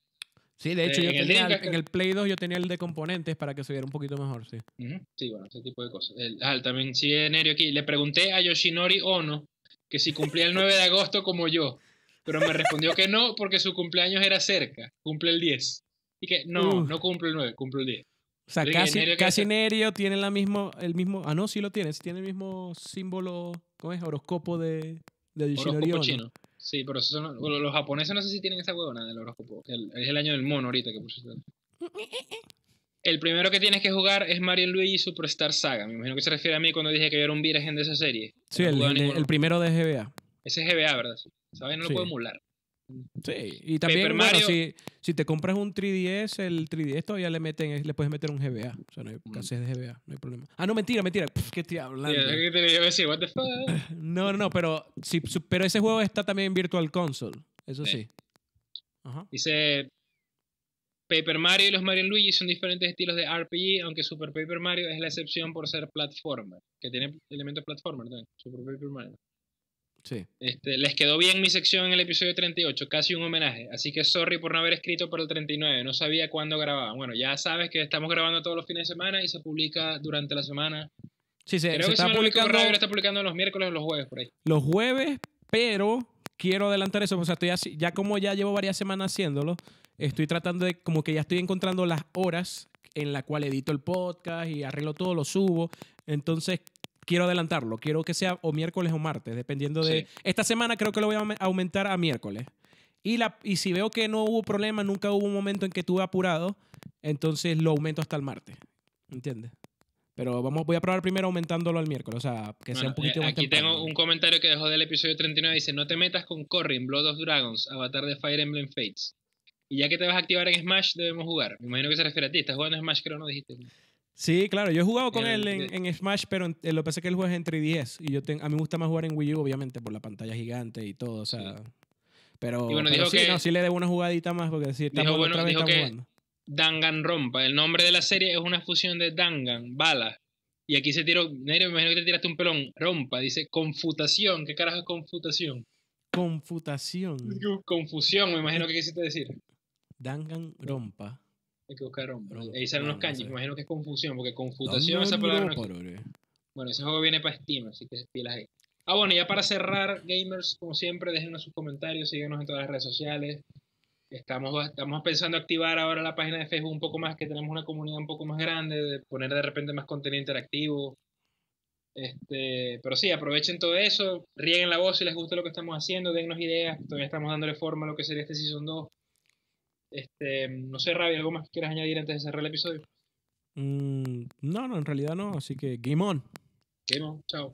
Sí, de hecho, Eh, yo en el tenía, en el Play 2 yo tenía el de componentes para que se viera un poquito mejor, sí. Sí, bueno, ese tipo de cosas. El- ah, también sigue Nerio aquí. Le pregunté a Yoshinori Ono que si cumplía el 9 de agosto como yo, pero me respondió que no porque su cumpleaños era cerca, cumple el 10. Y que no, Uf. no cumple el 9, cumple el 10. O sea, casi, Nerio, ¿qué casi? Nerio tiene la mismo, el mismo... Ah, no, sí lo tiene. sí Tiene el mismo símbolo, ¿cómo es? Horóscopo de, de Horóscopo chino. Sí, pero son, bueno, los japoneses no sé si tienen esa huevona del horóscopo. el- es el año del mono ahorita que pusiste. El primero que tienes que jugar es Mario Luigi Superstar Saga. Me imagino que se refiere a mí cuando dije que yo era un virgen de esa serie. Sí, No el, el primero de GBA. Ese es GBA, ¿verdad? ¿Sabes? No lo Sí. puedo emular. Sí, y también, Paper bueno, Mario- si, si te compras un 3DS, el 3DS todavía le meten, le puedes meter un GBA. O sea, no hay Mm. escasez de GBA, no hay problema. Ah, no, mentira, mentira. Pff, ¿Qué estoy hablando? que te iba a decir, what the fuck. No, no, no, pero, su- pero ese juego está también en Virtual Console. Eso Sí. sí. Ajá. Dice Paper Mario y los Mario Luigi son diferentes estilos de RPG, aunque Super Paper Mario es la excepción por ser platformer, que tiene elementos platformer también. Super Paper Mario. Sí. Este, les quedó bien mi sección en el episodio 38, casi un homenaje. Así que sorry por no haber escrito para el 39, no sabía cuándo grababan. Bueno, ya sabes que estamos grabando todos los fines de semana y se publica durante la semana. Sí, se, Creo se que está si publicando lo está publicando los miércoles o los jueves por ahí. los jueves, pero quiero adelantar eso. O sea, estoy así- ya como ya llevo varias semanas haciéndolo, estoy tratando de, como que ya estoy encontrando las horas en la cual edito el podcast y arreglo todo, lo subo. Entonces, quiero adelantarlo. Quiero que sea o miércoles o martes, dependiendo de... Sí. Esta semana creo que lo voy a aume- aumentar a miércoles. Y, la, y si veo que no hubo problema, nunca hubo un momento en que estuve apurado, entonces lo aumento hasta el martes. ¿Entiendes? Pero vamos, voy a probar primero aumentándolo al miércoles, o sea, que sea un poquito eh, más aquí temprano. tengo un comentario que dejó del episodio 39. Dice: No te metas con Corrin, Blood of Dragons, avatar de Fire Emblem Fates. Y ya que te vas a activar en Smash, debemos jugar. Me imagino que se refiere a ti. Estás jugando Smash, creo, no dijiste. Sí, claro, yo he jugado con El- él en, en Smash, pero en- lo que pasa es que él juega en 3DS y yo ten- a mí me gusta más jugar en Wii U, obviamente, por la pantalla gigante y todo, o sea... Pero, Y bueno, pero dijo sí, que- no, sí le debo una jugadita más porque si estamos bueno, otra vez dijo que-. Danganronpa. El nombre de la serie es una fusión de Dangan, bala. Y aquí se tiró. Nerio, me imagino que te tiraste un pelón. Rompa. Dice confutación. ¿Qué carajo es confutación? Confutación. Confusión, me imagino que quisiste decir. Danganronpa. Hay rompa. Rompa, Ahí salen los kanjis. Me imagino que es confusión, porque confutación esa palabra. Bueno, ese juego viene para Steam, así que pilas ahí. Ah, bueno, ya para cerrar, gamers, como siempre, déjenos sus comentarios, síguenos en todas las redes sociales. Estamos, estamos pensando activar ahora la página de Facebook un poco más, que tenemos una comunidad un poco más grande, de poner de repente más contenido interactivo. Este, pero sí, aprovechen todo eso, rieguen la voz si les gusta lo que estamos haciendo, dennos ideas, todavía estamos dándole forma a lo que sería este Season 2. Este, no sé, Ravi, ¿algo más que quieras añadir antes de cerrar el episodio? Mm, no, no, en realidad no, así que game on. Que no, chao.